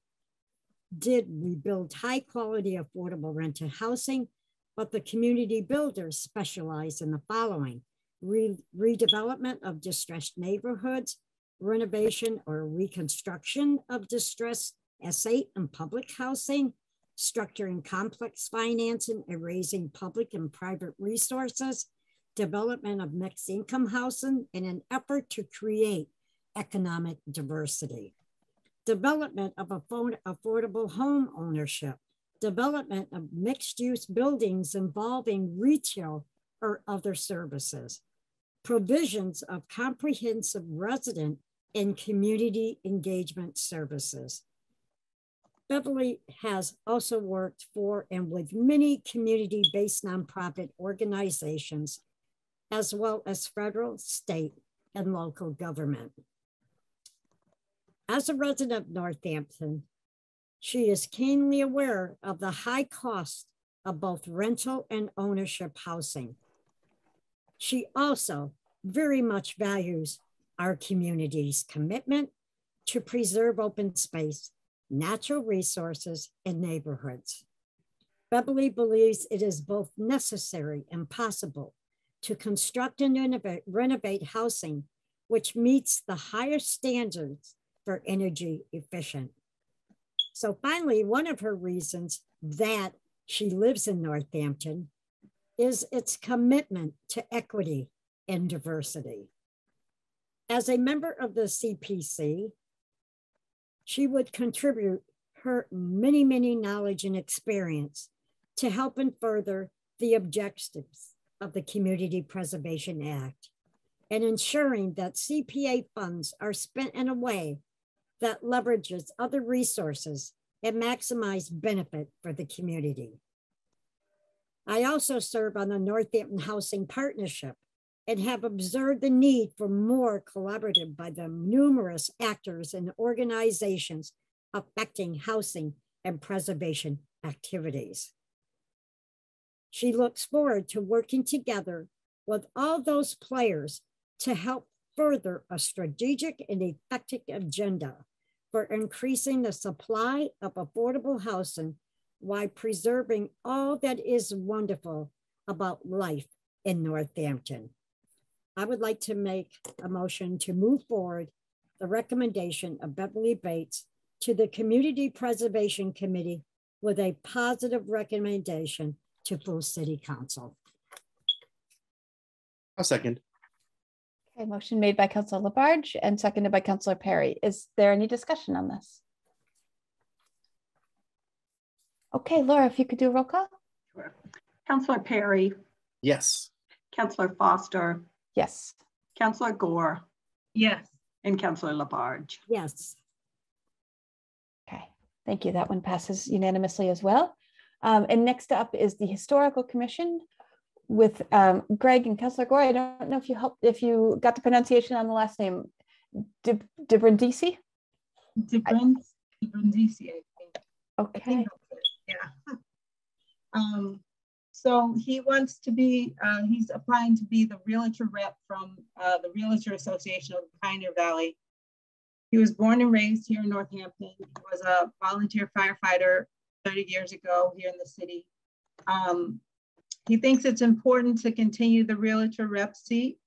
Speaker 10: did we build high quality affordable rental housing, but the community builders specialize in the following. Re redevelopment of distressed neighborhoods, renovation or reconstruction of distressed S8 and public housing, structuring complex financing and raising public and private resources, development of mixed income housing in an effort to create economic diversity, development of affordable home ownership, development of mixed use buildings involving retail or other services, provisions of comprehensive resident and community engagement services, Beverly has also worked for and with many community based nonprofit organizations, as well as federal, state, and local government. As a resident of Northampton, she is keenly aware of the high cost of both rental and ownership housing. She also very much values our community's commitment to preserve open space natural resources, and neighborhoods. Beverly believes it is both necessary and possible to construct and renovate, renovate housing which meets the highest standards for energy efficient. So finally, one of her reasons that she lives in Northampton is its commitment to equity and diversity. As a member of the CPC, she would contribute her many, many knowledge and experience to help and further the objectives of the Community Preservation Act and ensuring that CPA funds are spent in a way that leverages other resources and maximize benefit for the community. I also serve on the Northampton Housing Partnership and have observed the need for more collaborative by the numerous actors and organizations affecting housing and preservation activities. She looks forward to working together with all those players to help further a strategic and effective agenda for increasing the supply of affordable housing while preserving all that is wonderful about life in Northampton. I would like to make a motion to move forward the recommendation of Beverly Bates to the Community Preservation Committee with a positive recommendation to full City Council.
Speaker 12: A second.
Speaker 1: Okay, motion made by Councilor LaBarge and seconded by Councilor Perry. Is there any discussion on this? Okay, Laura, if you could do a roll call.
Speaker 13: Sure. Councilor Perry,
Speaker 12: Yes.
Speaker 13: Councilor Foster,
Speaker 1: Yes.
Speaker 13: Councilor Gore,
Speaker 11: Yes.
Speaker 13: and Councilor LaBarge.
Speaker 10: Yes.
Speaker 1: Okay, thank you. That one passes unanimously as well. Um, and next up is the Historical Commission with um, Greg and Councilor Gore. I don't know if you helped, if you got the pronunciation on the last name, De Debrandisi?
Speaker 11: Debrandisi, I think. I
Speaker 1: Okay,
Speaker 11: think Yeah. Um, so he wants to be, uh, he's applying to be the realtor rep from, uh, the Realtor Association of the Pioneer Valley. He was born and raised here in Northampton. He was a volunteer firefighter thirty years ago here in the city. Um, he thinks it's important to continue the realtor rep seat.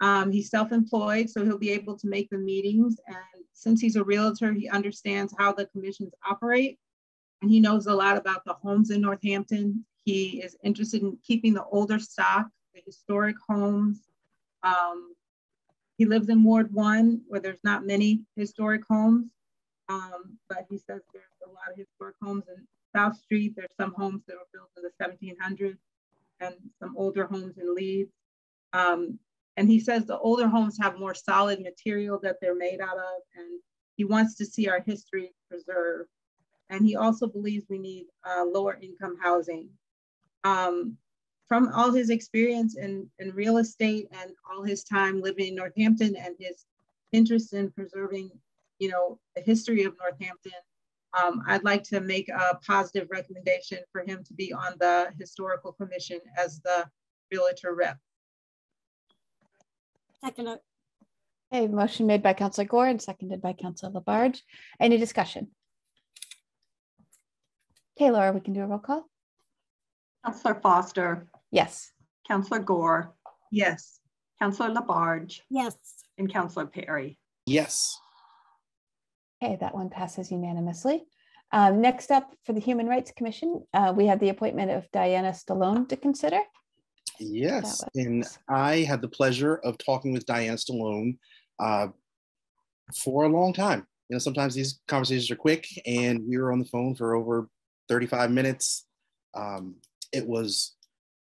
Speaker 11: Um, he's self-employed, so he'll be able to make the meetings. And since he's a realtor, he understands how the commissions operate. And he knows a lot about the homes in Northampton. He is interested in keeping the older stock, the historic homes. Um, he lives in Ward One, where there's not many historic homes. Um, but he says there's a lot of historic homes in South Street. There's some homes that were built in the 1700s and some older homes in Leeds. Um, and he says the older homes have more solid material that they're made out of, and he wants to see our history preserved. And he also believes we need uh, lower income housing. Um, from all his experience in, in real estate and all his time living in Northampton and his interest in preserving, you know, the history of Northampton, um, I'd like to make a positive recommendation for him to be on the historical commission as the realtor rep.
Speaker 10: Second,
Speaker 1: okay, motion made by Councilor Gore and seconded by Councilor LaBarge. Any discussion? Okay, Laura, we can do a roll call.
Speaker 13: Councilor Foster,
Speaker 1: Yes.
Speaker 13: Councilor Gore,
Speaker 11: Yes.
Speaker 13: Councilor LaBarge,
Speaker 10: yes.
Speaker 13: and Councilor Perry.
Speaker 12: Yes.
Speaker 1: Okay, that one passes unanimously. Um, next up for the Human Rights Commission, uh, we have the appointment of Diana Stallone to consider.
Speaker 12: Yes, and I had the pleasure of talking with Diana Stallone uh, for a long time. You know, sometimes these conversations are quick, and we were on the phone for over 35 minutes. Um, it was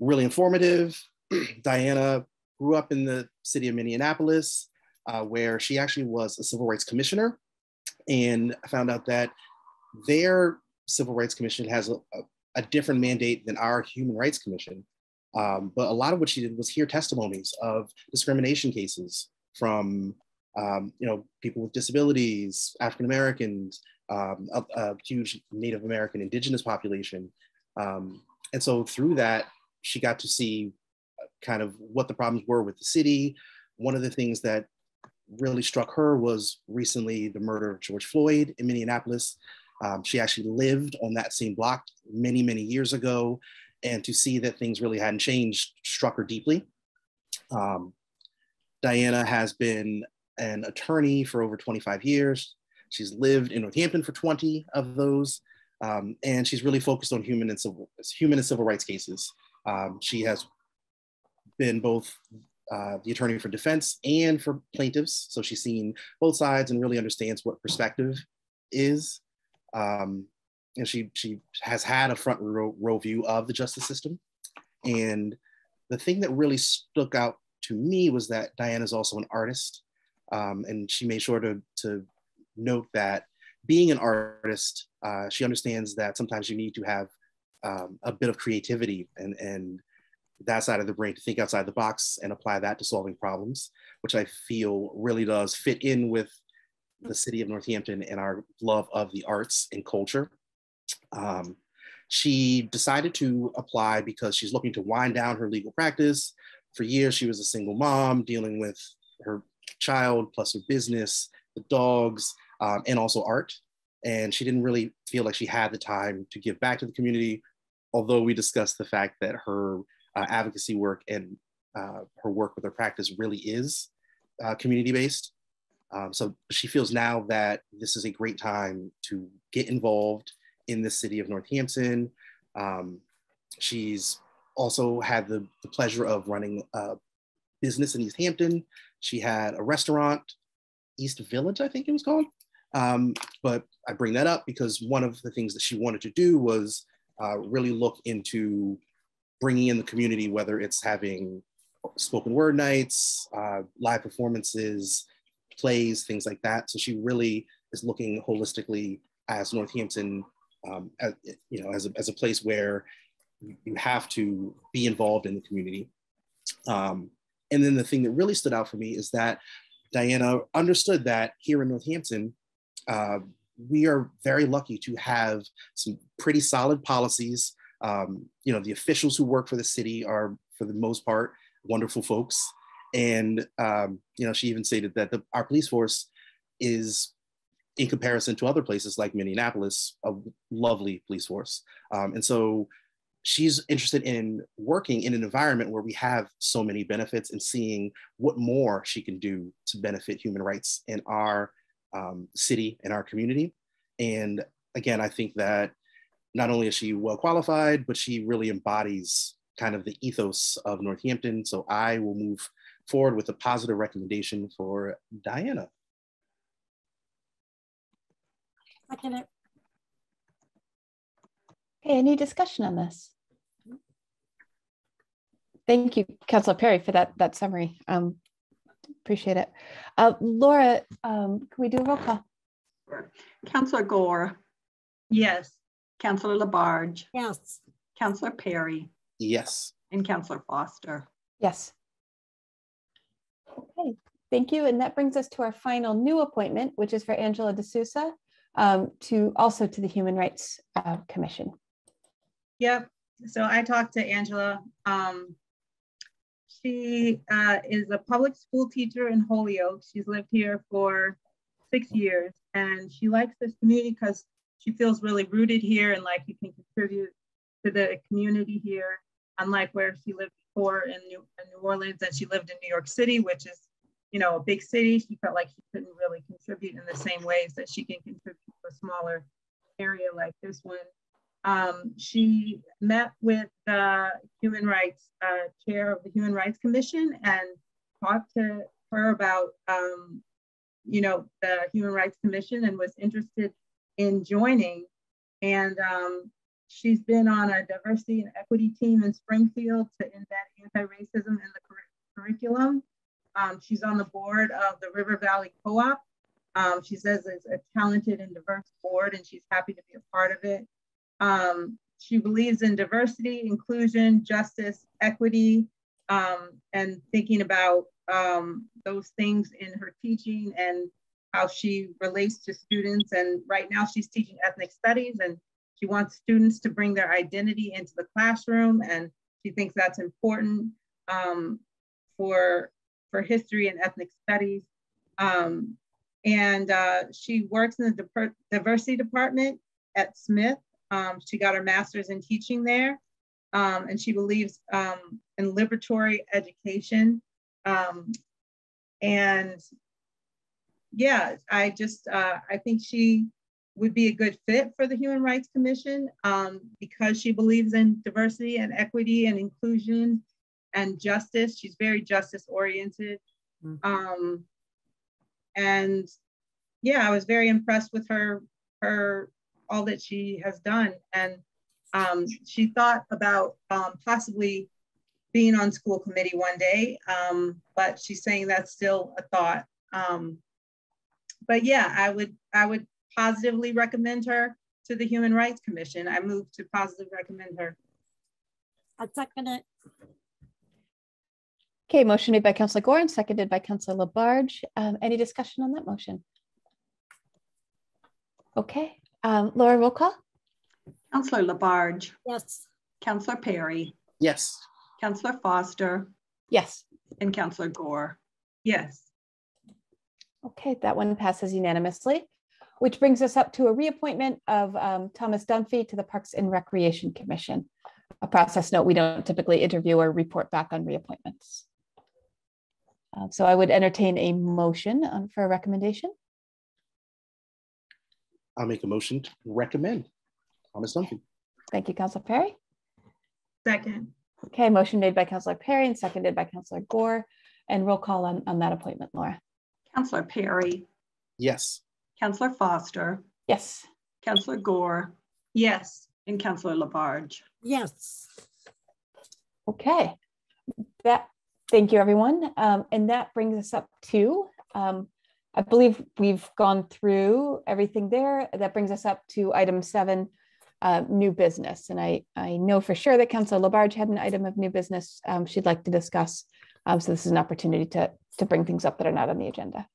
Speaker 12: really informative. Diana grew up in the city of Minneapolis, uh, where she actually was a civil rights commissioner, and I found out that their civil rights commission has a, a, different mandate than our human rights commission. Um, but a lot of what she did was hear testimonies of discrimination cases from um, you know people with disabilities, African Americans, um, a, a, huge Native American indigenous population, um, and so through that she got to see kind of what the problems were with the city. One of the things that really struck her was recently the murder of George Floyd in Minneapolis. Um, she actually lived on that same block many, many years ago and to see that things really hadn't changed struck her deeply. Um, Diana has been an attorney for over 25 years. She's lived in Northampton for 20 of those, um, and she's really focused on human and civil human and civil rights cases. Um, she has been both uh, the attorney for defense and for plaintiffs, so she's seen both sides and really understands what perspective is. Um, and she she has had a front row, row view of the justice system. And the thing that really stuck out to me was that Diana is also an artist, um, and she made sure to to note that being an artist, uh, she understands that sometimes you need to have um, a bit of creativity and and that side of the brain to think outside the box and apply that to solving problems, which I feel really does fit in with the city of Northampton and our love of the arts and culture. Um, she decided to apply because she's looking to wind down her legal practice. For years, she was a single mom dealing with her child, plus her business, the dogs, um, and also art. And she didn't really feel like she had the time to give back to the community, although we discussed the fact that her uh, advocacy work and uh, her work with her practice really is uh, community based. Um, so she feels now that this is a great time to get involved in the city of Northampton. Um, she's also had the, the pleasure of running a business in Easthampton. She had a restaurant, East Village, I think it was called. Um, but I bring that up because one of the things that she wanted to do was uh, really look into bringing in the community, whether it's having spoken word nights, uh, live performances, plays, things like that. So she really is looking holistically as Northampton um, as, you know, as a, as a place where you have to be involved in the community. Um, and then the thing that really stood out for me is that Diana understood that here in Northampton, uh, we are very lucky to have some pretty solid policies. Um, you know, the officials who work for the city are, for the most part, wonderful folks. And, um, you know, she even stated that the, our police force is in comparison to other places like Minneapolis, a lovely police force. Um, and so she's interested in working in an environment where we have so many benefits and seeing what more she can do to benefit human rights in our um, city and our community. And again, I think that not only is she well qualified, but she really embodies kind of the ethos of Northampton. So I will move forward with a positive recommendation for Diana.
Speaker 1: Second it. Okay, any discussion on this? Thank you, Councilor Perry, for that that summary. Um, appreciate it. Uh, Laura, um, can we do a roll call?
Speaker 13: Councilor Gore.
Speaker 11: Yes.
Speaker 13: Councilor LaBarge.
Speaker 10: Yes.
Speaker 13: Councilor Perry.
Speaker 12: Yes.
Speaker 13: And Councilor Foster.
Speaker 1: Yes. Okay, thank you. And that brings us to our final new appointment, which is for Angela D'Souza um, to also to the Human Rights uh, Commission.
Speaker 11: Yep. So I talked to Angela. Um, she uh, is a public school teacher in Holyoke. She's lived here for six years and she likes this community because she feels really rooted here and like you can contribute to the community here, unlike where she lived before in New, in New Orleans and she lived in New York City, which is you know, a big city, she felt like she couldn't really contribute in the same ways that she can contribute to a smaller area like this one. Um, she met with the human rights uh, chair of the Human Rights Commission and talked to her about, um, you know, the Human Rights Commission and was interested in joining. And um, she's been on a diversity and equity team in Springfield to embed anti-racism in the cur curriculum. Um, she's on the board of the River Valley Co-op. Um, she says it's a talented and diverse board and she's happy to be a part of it. Um, she believes in diversity, inclusion, justice, equity, um, and thinking about um, those things in her teaching and how she relates to students. And right now she's teaching ethnic studies and she wants students to bring their identity into the classroom. And she thinks that's important um, for for history and ethnic studies. Um, and uh, she works in the diversity department at Smith. Um, she got her master's in teaching there. Um, and she believes um, in liberatory education. Um, and yeah, I just, uh, I think she would be a good fit for the Human Rights Commission um, because she believes in diversity and equity and inclusion and justice. She's very justice oriented. Mm -hmm. um, and yeah, I was very impressed with her, her, all that she has done. And um, she thought about um, possibly being on school committee one day, um, but she's saying that's still a thought. Um, but yeah, I would I would positively recommend her to the Human Rights Commission. I move to positively recommend her.
Speaker 10: I second it.
Speaker 1: Okay, motion made by Councillor Gore and seconded by Councillor LaBarge. Um, any discussion on that motion? Okay, um, Laura, roll call.
Speaker 13: Councillor LaBarge.
Speaker 10: Yes.
Speaker 13: Councillor Perry.
Speaker 12: Yes.
Speaker 13: Councillor Foster.
Speaker 1: Yes.
Speaker 13: And Councillor Gore.
Speaker 11: Yes.
Speaker 1: Okay, that one passes unanimously, which brings us up to a reappointment of um, Thomas Dunphy to the Parks and Recreation Commission. A process note, we don't typically interview or report back on reappointments. Uh, so I would entertain a motion on, for a recommendation.
Speaker 12: I'll make a motion to recommend Thomas Dunphy.
Speaker 1: Thank you, Councilor Perry.
Speaker 11: Second.
Speaker 1: Okay, motion made by Councilor Perry and seconded by Councilor Gore. And roll call on, on that appointment, Laura.
Speaker 13: Councillor Perry.
Speaker 12: Yes.
Speaker 13: Councillor Foster.
Speaker 1: Yes.
Speaker 13: Councillor Gore.
Speaker 11: Yes.
Speaker 13: And Councillor LaBarge.
Speaker 10: Yes.
Speaker 1: Okay. That thank you everyone. Um, and that brings us up to um, I believe we've gone through everything there. That brings us up to item seven, uh, new business. And I, I know for sure that Councilor LaBarge had an item of new business um, she'd like to discuss. Um, so this is an opportunity to, to bring things up that are not on the agenda.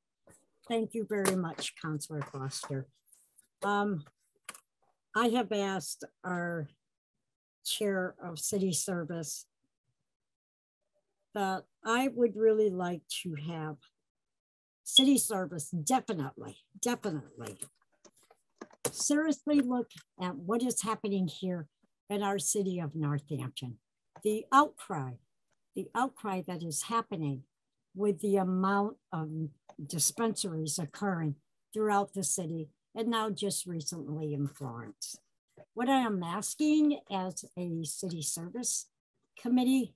Speaker 10: Thank you very much, Councilor Foster. Um, I have asked our chair of city service that I would really like to have city service, definitely, definitely. Seriously look at what is happening here in our city of Northampton. The outcry, the outcry that is happening with the amount of dispensaries occurring throughout the city and now just recently in Florence. What I am asking as a city service committee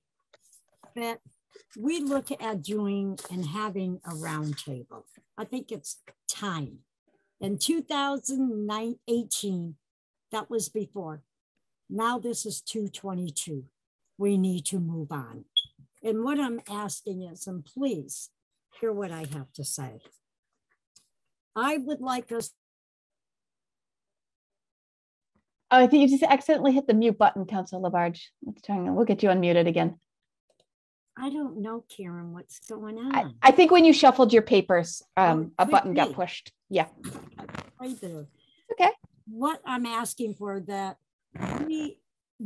Speaker 10: that we look at doing and having a roundtable. I think it's time. In 2018, that was before. Now this is 222. We need to move on. And what I'm asking is, and please hear what I have to say. I would like us.
Speaker 1: Oh, I think you just accidentally hit the mute button, Council LaBarge. Let's try and we'll get you unmuted again.
Speaker 10: I don't know, Karen, what's going on.
Speaker 1: I, I think when you shuffled your papers, um, oh, a button got pushed. Yeah.
Speaker 10: Right there.
Speaker 1: Okay.
Speaker 10: What I'm asking for that we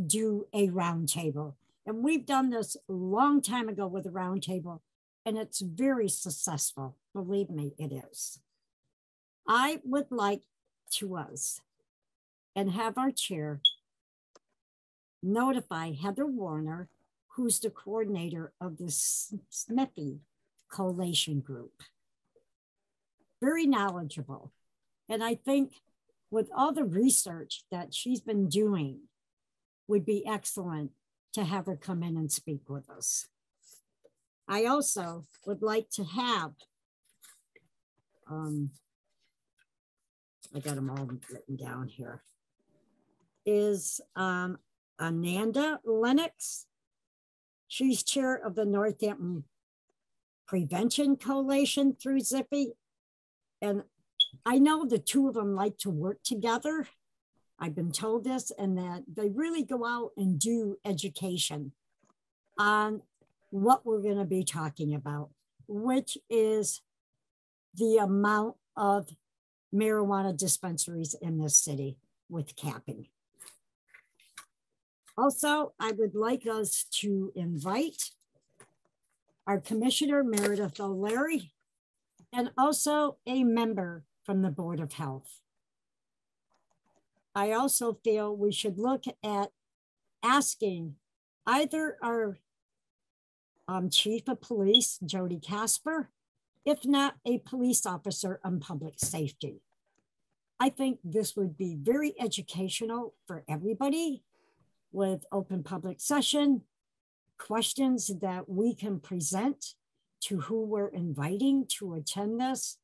Speaker 10: do a roundtable. And we've done this a long time ago with a roundtable, and it's very successful. Believe me, it is. I would like to us and have our chair notify Heather Warner who's the coordinator of the Spiffy Coalition Group. Very knowledgeable. And I think with all the research that she's been doing, would be excellent to have her come in and speak with us. I also would like to have, um, I got them all written down here, is um, Ananda Lennox She's chair of the Northampton Prevention Coalition through Spiffy. And I know the two of them like to work together. I've been told this, and that they really go out and do education on what we're going to be talking about, which is the amount of marijuana dispensaries in this city with capping. Also, I would like us to invite our Commissioner Meredith O'Leary and also a member from the Board of Health. I also feel we should look at asking either our um, Chief of Police, Jody Kasper, if not a police officer on public safety. I think this would be very educational for everybody with open public session, questions that we can present to who we're inviting to attend this.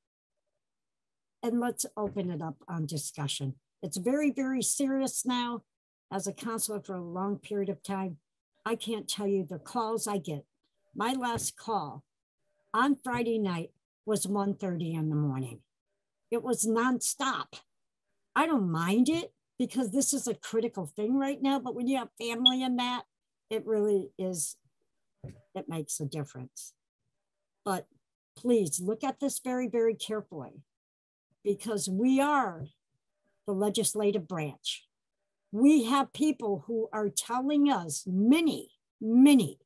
Speaker 10: And let's open it up on discussion. It's very, very serious now. As a counselor for a long period of time, I can't tell you the calls I get. My last call on Friday night was 1.30 in the morning. It was nonstop. I don't mind it because this is a critical thing right now, but when you have family in that, it really is, it makes a difference. But please look at this very, very carefully because we are the legislative branch. We have people who are telling us, many, many,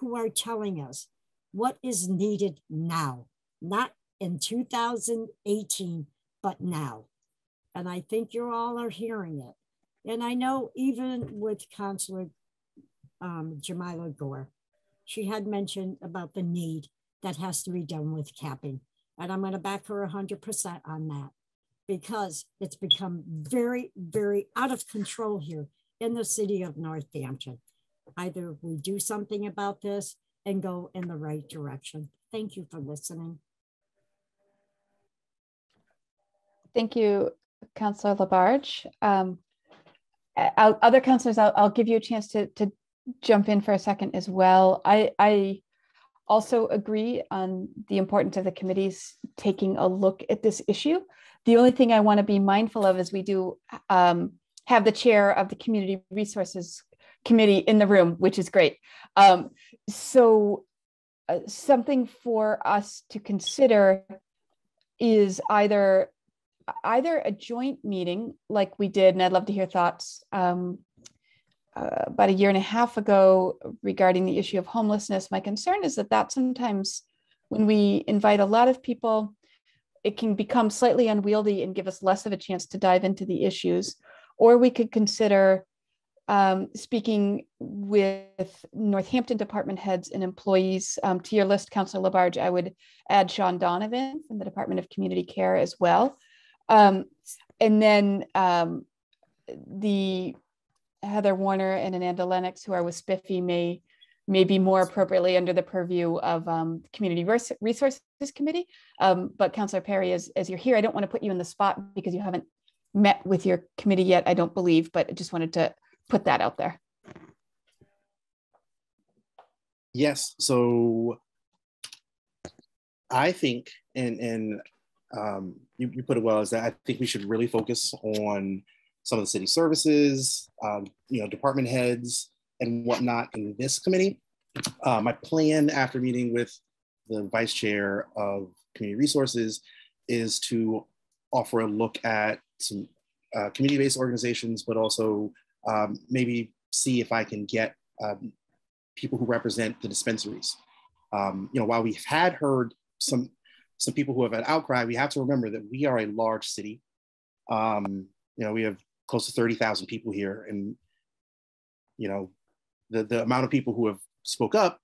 Speaker 10: who are telling us what is needed now, not in 2018, but now. And I think you all are hearing it. And I know even with Councillor um, Jamila Gore, she had mentioned about the need that has to be done with capping. And I'm going to back her 100% on that because it's become very, very out of control here in the city of Northampton. Either we do something about this and go in the right direction. Thank you for listening.
Speaker 1: Thank you, Councillor LaBarge. Um, other councillors, I'll, I'll, give you a chance to, to jump in for a second as well. I, I also agree on the importance of the committees taking a look at this issue. The only thing I want to be mindful of is we do um, have the chair of the Community Resources Committee in the room, which is great. Um, so uh, something for us to consider is either either a joint meeting like we did, and I'd love to hear thoughts um, uh, about a year and a half ago regarding the issue of homelessness. My concern is that that sometimes when we invite a lot of people, it can become slightly unwieldy and give us less of a chance to dive into the issues. Or we could consider um, speaking with Northampton department heads and employees um, to your list, Councillor LaBarge, I would add Sean Donovan from the Department of Community Care as well. Um, and then um, the Heather Warner and Ananda Lennox, who are with Spiffy, may may be more appropriately under the purview of um, Community Resources Committee. Um, but Councillor Perry, as, as you're here, I don't want to put you in the spot because you haven't met with your committee yet, I don't believe, but I just wanted to put that out there.
Speaker 12: Yes, so I think, and, and um, you, you put it well, is that I think we should really focus on some of the city services, um, you know, department heads and whatnot in this committee. Uh, my plan after meeting with the vice chair of community resources is to offer a look at some uh, community-based organizations, but also um, maybe see if I can get um, people who represent the dispensaries. Um, you know, while we've had heard some some people who have had outcry, we have to remember that we are a large city. Um, you know, we have close to 30,000 people here and, you know, the, the amount of people who have spoke up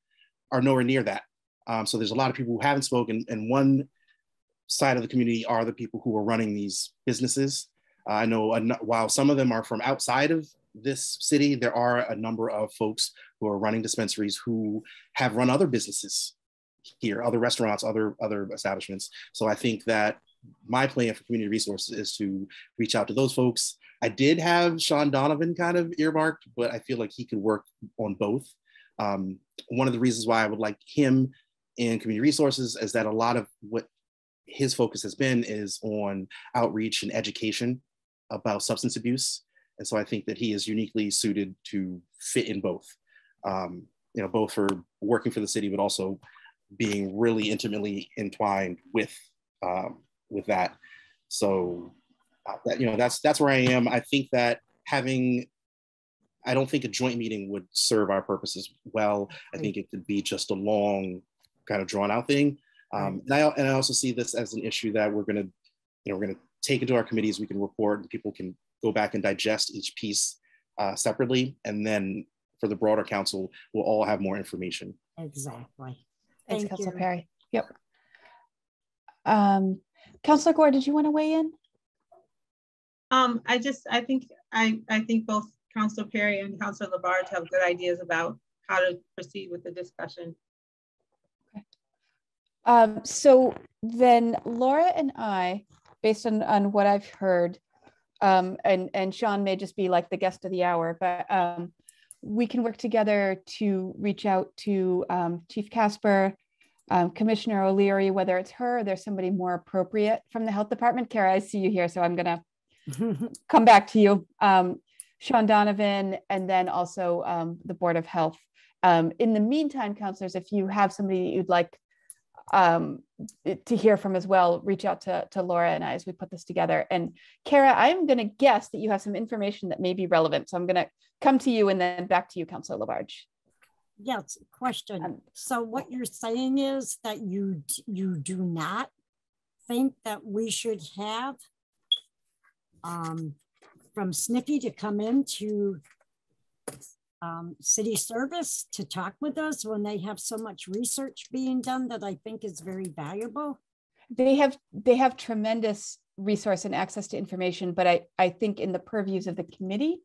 Speaker 12: are nowhere near that. Um, so there's a lot of people who haven't spoken and one side of the community are the people who are running these businesses. Uh, I know while some of them are from outside of this city, there are a number of folks who are running dispensaries who have run other businesses here, other restaurants, other other establishments. So I think that my plan for community resources is to reach out to those folks. I did have Sean Donovan kind of earmarked, but I feel like he could work on both. Um, one of the reasons why I would like him in community resources is that a lot of what his focus has been is on outreach and education about substance abuse. And so I think that he is uniquely suited to fit in both, um, you know, both for working for the city, but also being really intimately entwined with um, with that. So that, you know that's that's where I am. I think that having I don't think a joint meeting would serve our purposes well. I think it could be just a long, kind of drawn out thing. Um, and I and I also see this as an issue that we're going to, you know, we're going to take into our committees. We can report, and people can go back and digest each piece uh, separately, and then for the broader council, we'll all have more information.
Speaker 10: Exactly.
Speaker 1: Thanks, Councilor Perry. Yep. Um, Councillor Gore, did you want to weigh in?
Speaker 11: Um, I just, I think, I, I think both Councilor Perry and Councilor LaBarge have good ideas about how to proceed with the discussion.
Speaker 1: Um, so then Laura and I, based on, on what I've heard, um, and, and Sean may just be like the guest of the hour, but um, we can work together to reach out to um, Chief Kasper, um, Commissioner O'Leary, whether it's her or there's somebody more appropriate from the health department. Kara, I see you here, so I'm gonna come back to you. Um, Sean Donovan, and then also um, the Board of Health. Um, in the meantime, counselors, if you have somebody you'd like um, to hear from as well, reach out to, to Laura and I as we put this together. And Kara, I'm going to guess that you have some information that may be relevant. So I'm going to come to you and then back to you, Councilor LaBarge.
Speaker 10: Yes, question. Um, so what you're saying is that you you do not think that we should have um, from Spiffy to come into um, city service to talk with us when they have so much research being done that I think is very valuable?
Speaker 1: They have they have tremendous resource and access to information, but I, I think in the purviews of the committee,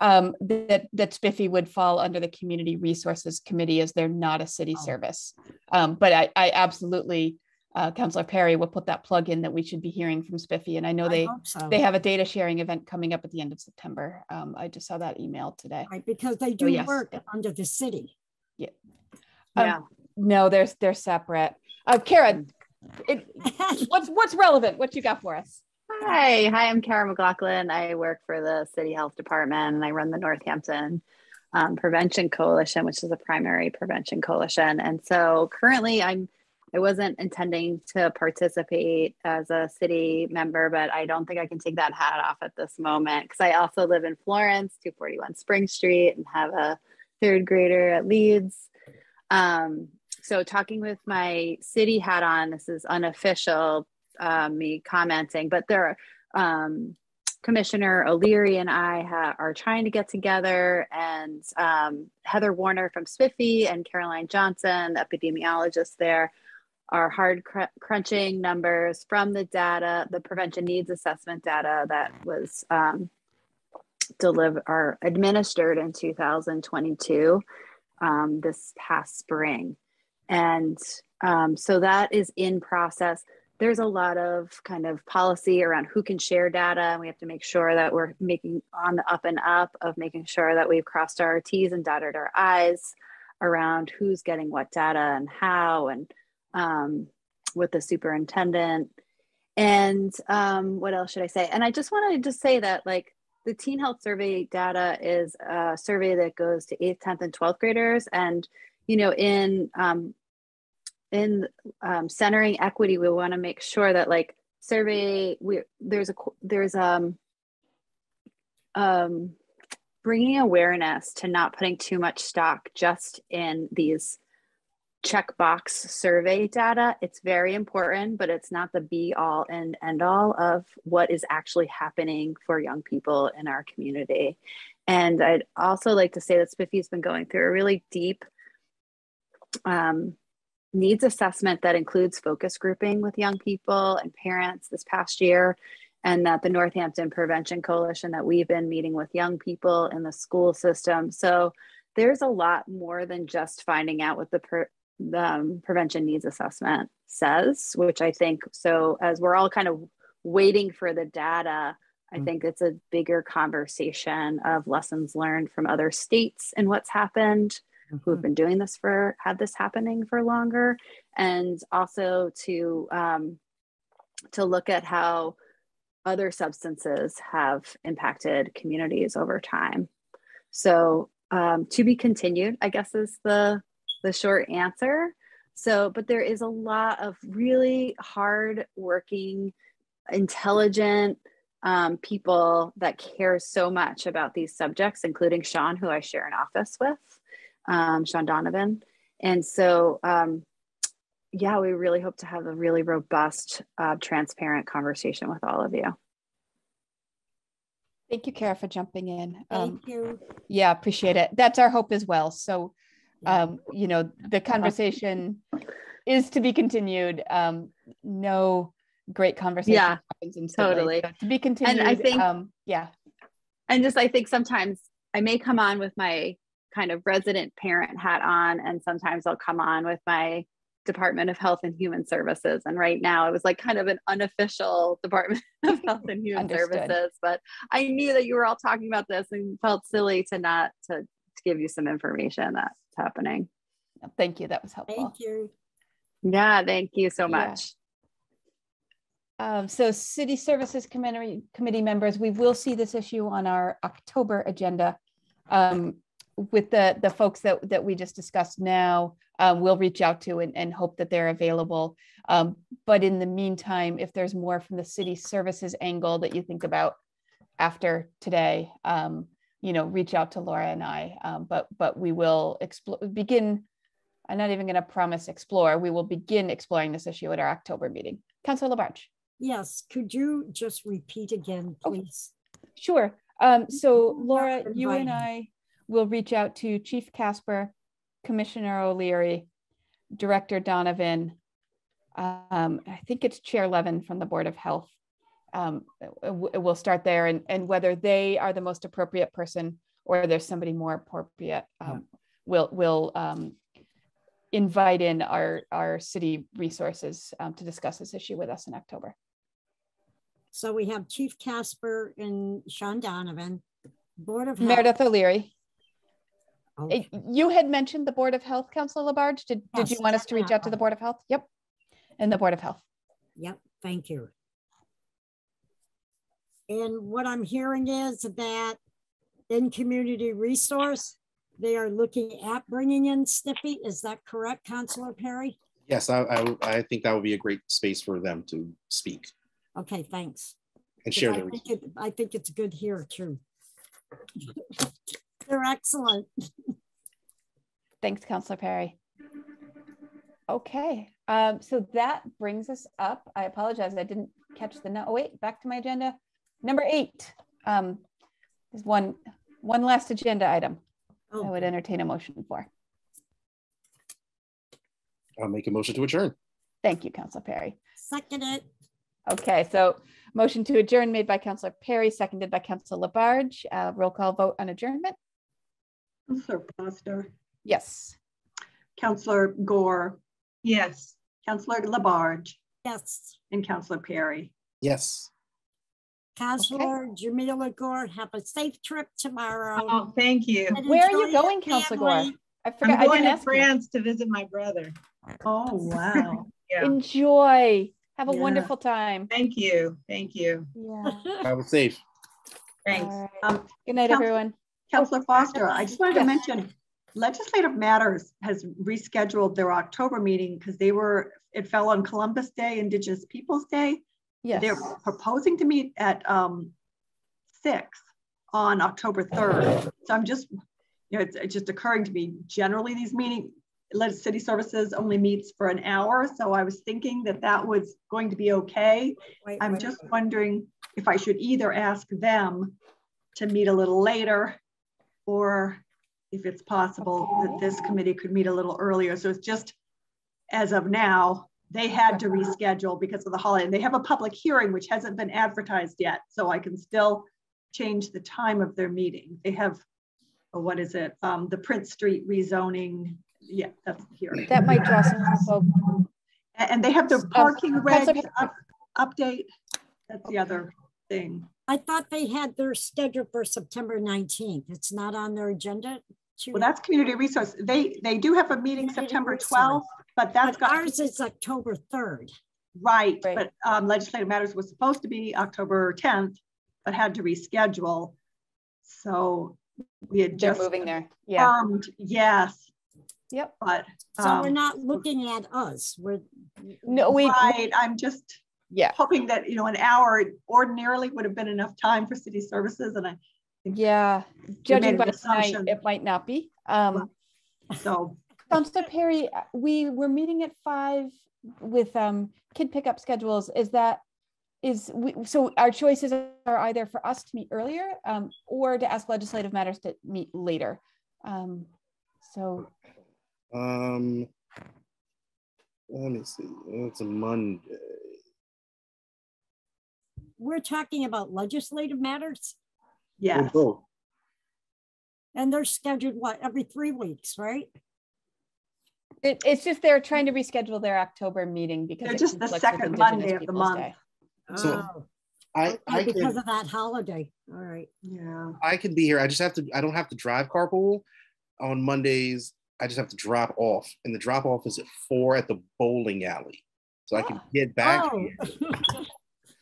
Speaker 1: um, that that Spiffy would fall under the Community Resources Committee as they're not a city oh. service. Um, but I, I absolutely uh, Councillor Perry will put that plug in that we should be hearing from Spiffy. And I know they I so. they have a data sharing event coming up at the end of September. Um, I just saw that email today.
Speaker 10: Right, because they do so, yes. work under the city.
Speaker 1: Yeah. Um, yeah. No, they're they're separate. Uh, Karen, it, what's what's relevant? What you got for us?
Speaker 18: Hi, hi. I'm Kara McLaughlin. I work for the City Health Department, and I run the Northampton um, Prevention Coalition, which is a primary prevention coalition. And so currently, I'm I wasn't intending to participate as a city member, but I don't think I can take that hat off at this moment because I also live in Florence, 241 Spring Street, and have a third grader at Leeds. Um, so, talking with my city hat on, this is unofficial, um, me commenting, but there are. Um, Commissioner O'Leary and I ha- are trying to get together, and um, Heather Warner from Spiffy and Caroline Johnson, the epidemiologist there, are hard cr crunching numbers from the data, the prevention needs assessment data that was um, delivered or administered in 2022 um, this past spring. And um, so that is in process. There's a lot of kind of policy around who can share data, and we have to make sure that we're making on the up and up of making sure that we've crossed our T's and dotted our I's around who's getting what data and how and um, with the superintendent. And um, what else should I say? And I just wanted to say that like the teen health survey data is a survey that goes to 8th, 10th, and 12th graders. And, you know, in um, in um, centering equity, we want to make sure that like survey, we there's a there's um um bringing awareness to not putting too much stock just in these checkbox survey data. It's very important, but it's not the be all and end all of what is actually happening for young people in our community. And I'd also like to say that Spiffy's been going through a really deep um, needs assessment that includes focus grouping with young people and parents this past year. And that the Northampton Prevention Coalition that we've been meeting with young people in the school system. So there's a lot more than just finding out what the per, the um, prevention needs assessment says, which I think so as we're all kind of waiting for the data, I mm-hmm. think it's a bigger conversation of lessons learned from other states and what's happened, mm-hmm. who've been doing this for had this happening for longer, and also to um, to look at how other substances have impacted communities over time. So um, to be continued, I guess is the the short answer. So, but there is a lot of really hard working, intelligent um, people that care so much about these subjects, including Sean, who I share an office with, um, Sean Donovan. And so, um, yeah, we really hope to have a really robust, uh, transparent conversation with all of you.
Speaker 1: Thank you, Kara, for jumping in.
Speaker 10: Thank um, you.
Speaker 1: Yeah, appreciate it. That's our hope as well. So um, you know, the conversation is to be continued. Um, no great conversation
Speaker 18: Yeah, totally.
Speaker 1: So to be continued.
Speaker 18: and I think-
Speaker 1: um, yeah,
Speaker 18: and just I think sometimes I may come on with my kind of resident parent hat on, and sometimes I'll come on with my Department of Health and Human Services. And right now it was like kind of an unofficial Department of Health and Human Services. But I knew that you were all talking about this and felt silly to not to, to give you some information that's happening.
Speaker 1: thank you. That was helpful.
Speaker 10: Thank you.
Speaker 18: Yeah, thank you so
Speaker 1: Yeah.
Speaker 18: much.
Speaker 1: Um, so city services committee, committee members, we will see this issue on our October agenda. Um, with the, the folks that, that we just discussed now, um, we'll reach out to and, and hope that they're available. Um, but in the meantime, if there's more from the city services angle that you think about after today, um, you know, reach out to Laura and I. Um, but, but we will explore, begin, I'm not even gonna promise explore, we will begin exploring this issue at our October meeting. Councilor LaBarge.
Speaker 10: Yes, could you just repeat again, please?
Speaker 1: Sure. Um, so Laura, you and? I will reach out to Chief Kasper, Commissioner O'Leary, Director Donovan. Um, I think it's Chair Levin from the Board of Health. Um, w- we'll start there and, and whether they are the most appropriate person or there's somebody more appropriate, um, we'll, we'll, um, invite in our, our city resources, um, to discuss this issue with us in October.
Speaker 10: So we have Chief Kasper and Sean Donovan, Board of Health.
Speaker 1: Meredith O'Leary.
Speaker 10: Okay.
Speaker 1: You had mentioned the Board of Health, Councilor LaBarge. Did, did you want us to reach out to the. Board of Health? Yep. And the Board of Health.
Speaker 10: Yep, thank you. And what I'm hearing is that in community resource, they are looking at bringing in Spiffy. Is that correct, Councilor Perry?
Speaker 12: Yes, I, I, I think that would be a great space for them to speak
Speaker 10: Okay, thanks.
Speaker 12: and
Speaker 10: 'Cause
Speaker 12: share
Speaker 10: I think it- I think it's good here too. They're excellent.
Speaker 1: Thanks, Councilor Perry. Okay, um, so that brings us up. I apologize, I didn't catch the, no, oh, wait, back to my agenda. Number eight, um, is one, one last agenda item I
Speaker 10: Oh,
Speaker 1: would entertain a motion for.
Speaker 12: I'll make a motion to adjourn.
Speaker 1: Thank you, Councilor Perry.
Speaker 10: Second it.
Speaker 1: Okay, so motion to adjourn made by Councilor Perry, seconded by Councilor LaBarge. Uh, roll call vote on adjournment.
Speaker 13: Counselor Foster,
Speaker 1: Yes.
Speaker 13: Counselor Gore,
Speaker 11: Yes.
Speaker 13: Counselor LaBarge,
Speaker 10: Yes.
Speaker 13: and Counselor Perry.
Speaker 12: Yes.
Speaker 10: Counselor Jamila Gore, have a safe trip tomorrow.
Speaker 11: Oh, thank you.
Speaker 10: And
Speaker 1: Where are
Speaker 10: enjoy
Speaker 1: you
Speaker 10: your
Speaker 1: going, Councilor Gore?
Speaker 10: family.
Speaker 1: I
Speaker 11: I'm
Speaker 1: forgot, I
Speaker 11: going
Speaker 1: didn't
Speaker 11: to
Speaker 1: ask you.
Speaker 11: France to visit my brother.
Speaker 13: Oh, wow.
Speaker 11: Yeah.
Speaker 1: Enjoy. Have a
Speaker 13: Yeah.
Speaker 1: wonderful time.
Speaker 11: Thank you. Thank you.
Speaker 1: Yeah.
Speaker 12: Travel safe.
Speaker 11: Thanks.
Speaker 1: All right.
Speaker 13: Um,
Speaker 1: Good night,
Speaker 13: Council-
Speaker 1: everyone.
Speaker 13: Counselor Foster, I just wanted to
Speaker 1: Yes.
Speaker 13: mention Legislative Matters has rescheduled their October meeting because they were, it fell on Columbus Day, Indigenous Peoples' Day.
Speaker 1: Yes.
Speaker 13: They're proposing to meet at um, six on October 3rd. So I'm just, you know, it's, it's just occurring to me, generally these meeting, let city services only meets for an hour. So I was thinking that that was going to be okay.
Speaker 10: Wait,
Speaker 13: I'm
Speaker 10: wait,
Speaker 13: just wondering if I should either ask them to meet a little later or if it's possible that this committee could meet a little earlier. So it's just, as of now, they had to reschedule because of the holiday. And they have a public hearing which hasn't been advertised yet. So I can still change the time of their meeting. They have, oh, what is it? Um, the Prince Street rezoning. Yeah, that's the hearing.
Speaker 1: That might draw some people.
Speaker 13: And they have the
Speaker 1: Um,
Speaker 13: parking regs
Speaker 1: Counselor-
Speaker 13: up- update. That's the other thing.
Speaker 10: I thought they had their schedule for September 19th. It's not on their agenda.
Speaker 13: Well, that's community resource. They, they do have a meeting
Speaker 10: Community
Speaker 13: September
Speaker 10: resource.
Speaker 13: 12th, but that's
Speaker 10: But
Speaker 13: got,
Speaker 10: ours is October 3rd.
Speaker 13: right,
Speaker 1: Right.
Speaker 13: but um, legislative matters was supposed to be October 10th, but had to reschedule. So we had
Speaker 1: They're
Speaker 13: just
Speaker 1: moving there. Yeah.
Speaker 13: confirmed, yes,
Speaker 1: Yep.
Speaker 13: but.
Speaker 10: So we're
Speaker 13: um,
Speaker 10: not looking at us. We're.
Speaker 1: No, we,
Speaker 13: Right, I'm just
Speaker 1: yeah.
Speaker 13: hoping that, you know, an hour ordinarily would have been enough time for city services and I,
Speaker 1: Yeah. Judging by tonight, it might not be. Um,
Speaker 13: so,
Speaker 1: Counselor Perry, uh, we were meeting at five with um kid pickup schedules. Is that is we so our choices are either for us to meet earlier um or to ask legislative matters to meet later. Um so
Speaker 12: Um, Let me see. It's a Monday.
Speaker 10: We're talking about legislative matters
Speaker 13: Yes.
Speaker 12: Oh,
Speaker 10: and they're scheduled, what, every three weeks, right?
Speaker 1: It, it's just they're trying to reschedule their October meeting because
Speaker 13: They're just the
Speaker 1: conflicts
Speaker 13: second
Speaker 1: Indigenous
Speaker 13: Monday of the month.
Speaker 1: Day.
Speaker 12: So
Speaker 10: Oh,
Speaker 12: I,
Speaker 10: oh,
Speaker 12: I
Speaker 10: because
Speaker 12: can,
Speaker 10: of that holiday. All right.
Speaker 13: Yeah.
Speaker 12: I can be here. I just have to, I don't have to drive carpool on Mondays. I just have to drop off and the drop off is at four at the bowling alley. So I can get back.
Speaker 10: Oh,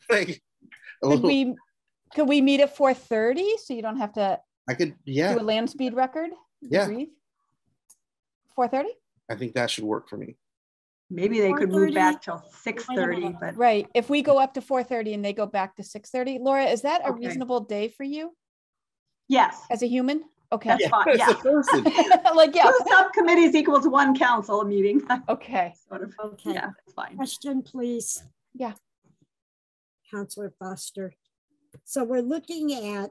Speaker 12: Like,
Speaker 1: Could
Speaker 12: little-
Speaker 1: we, could we meet at four thirty so you don't have to
Speaker 12: I could, Yeah.
Speaker 1: do
Speaker 12: yeah,
Speaker 1: a land speed record?
Speaker 12: Yeah.
Speaker 1: Four thirty?
Speaker 12: I think that should work for me.
Speaker 13: Maybe they could move back till six
Speaker 10: Wait a
Speaker 13: thirty,
Speaker 10: minute.
Speaker 13: but
Speaker 1: Right. If we go up to four thirty and they go back to six thirty, Laura, is that a
Speaker 13: Okay.
Speaker 1: reasonable day for you
Speaker 13: yes,
Speaker 1: as a human? Okay.
Speaker 13: that's fine,
Speaker 12: As a
Speaker 13: yeah.
Speaker 12: person.
Speaker 1: like, yeah.
Speaker 13: Two subcommittees equals one council meeting,
Speaker 1: Okay.
Speaker 13: sort of,
Speaker 10: Okay.
Speaker 13: yeah, that's fine.
Speaker 10: Question, please.
Speaker 1: Yeah.
Speaker 10: Counselor Foster. So we're looking at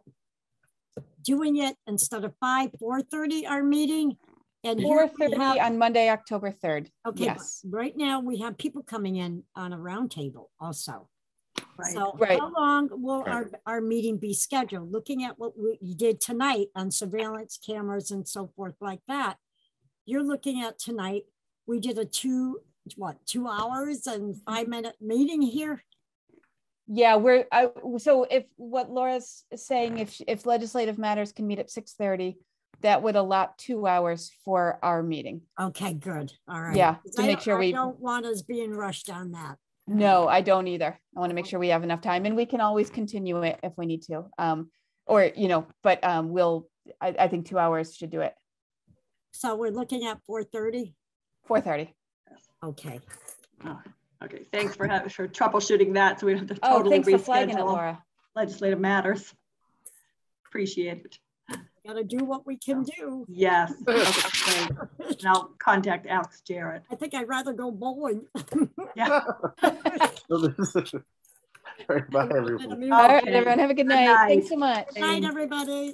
Speaker 10: doing it instead of five, four thirty, our meeting. And
Speaker 1: Four
Speaker 10: here we
Speaker 1: thirty
Speaker 10: have-
Speaker 1: on Monday, October third.
Speaker 10: Okay,
Speaker 1: Yes.
Speaker 10: right now we have people coming in on a roundtable also.
Speaker 13: Right.
Speaker 10: So
Speaker 1: Right.
Speaker 10: how long will our, our meeting be scheduled? Looking at what we did tonight on surveillance cameras and so forth like that. You're looking at tonight, we did a two, what, two hours and mm-hmm. five minute meeting here?
Speaker 1: Yeah, we're, I, so if what Laura's saying, if, if legislative matters can meet at six thirty, that would allot two hours for our meeting.
Speaker 10: Okay, good. All right.
Speaker 1: Yeah, to
Speaker 10: I
Speaker 1: make
Speaker 10: don't-
Speaker 1: sure
Speaker 10: I
Speaker 1: we-
Speaker 10: don't want us being rushed on that.
Speaker 1: No, I don't either. I want to make sure we have enough time and we can always continue it if we need to. Um, or, you know, but, um, we'll, I, I think two hours should do it.
Speaker 10: So we're looking at four thirty?
Speaker 1: Four thirty.
Speaker 10: Okay.
Speaker 13: Oh, Okay, thanks for having, for troubleshooting that, so we don't have to
Speaker 1: Oh,
Speaker 13: totally
Speaker 1: thanks for flagging it, Laura.
Speaker 13: legislative matters. Appreciate it.
Speaker 10: Gotta do what we can do.
Speaker 13: Yes. okay, great. And I'll contact Alex Jarrett.
Speaker 10: I think I'd rather go bowling.
Speaker 13: Yeah.
Speaker 12: All right, Bye, everyone.
Speaker 1: All right, everyone, have a good
Speaker 13: Good
Speaker 1: night. Thanks so much.
Speaker 10: Good night, everybody.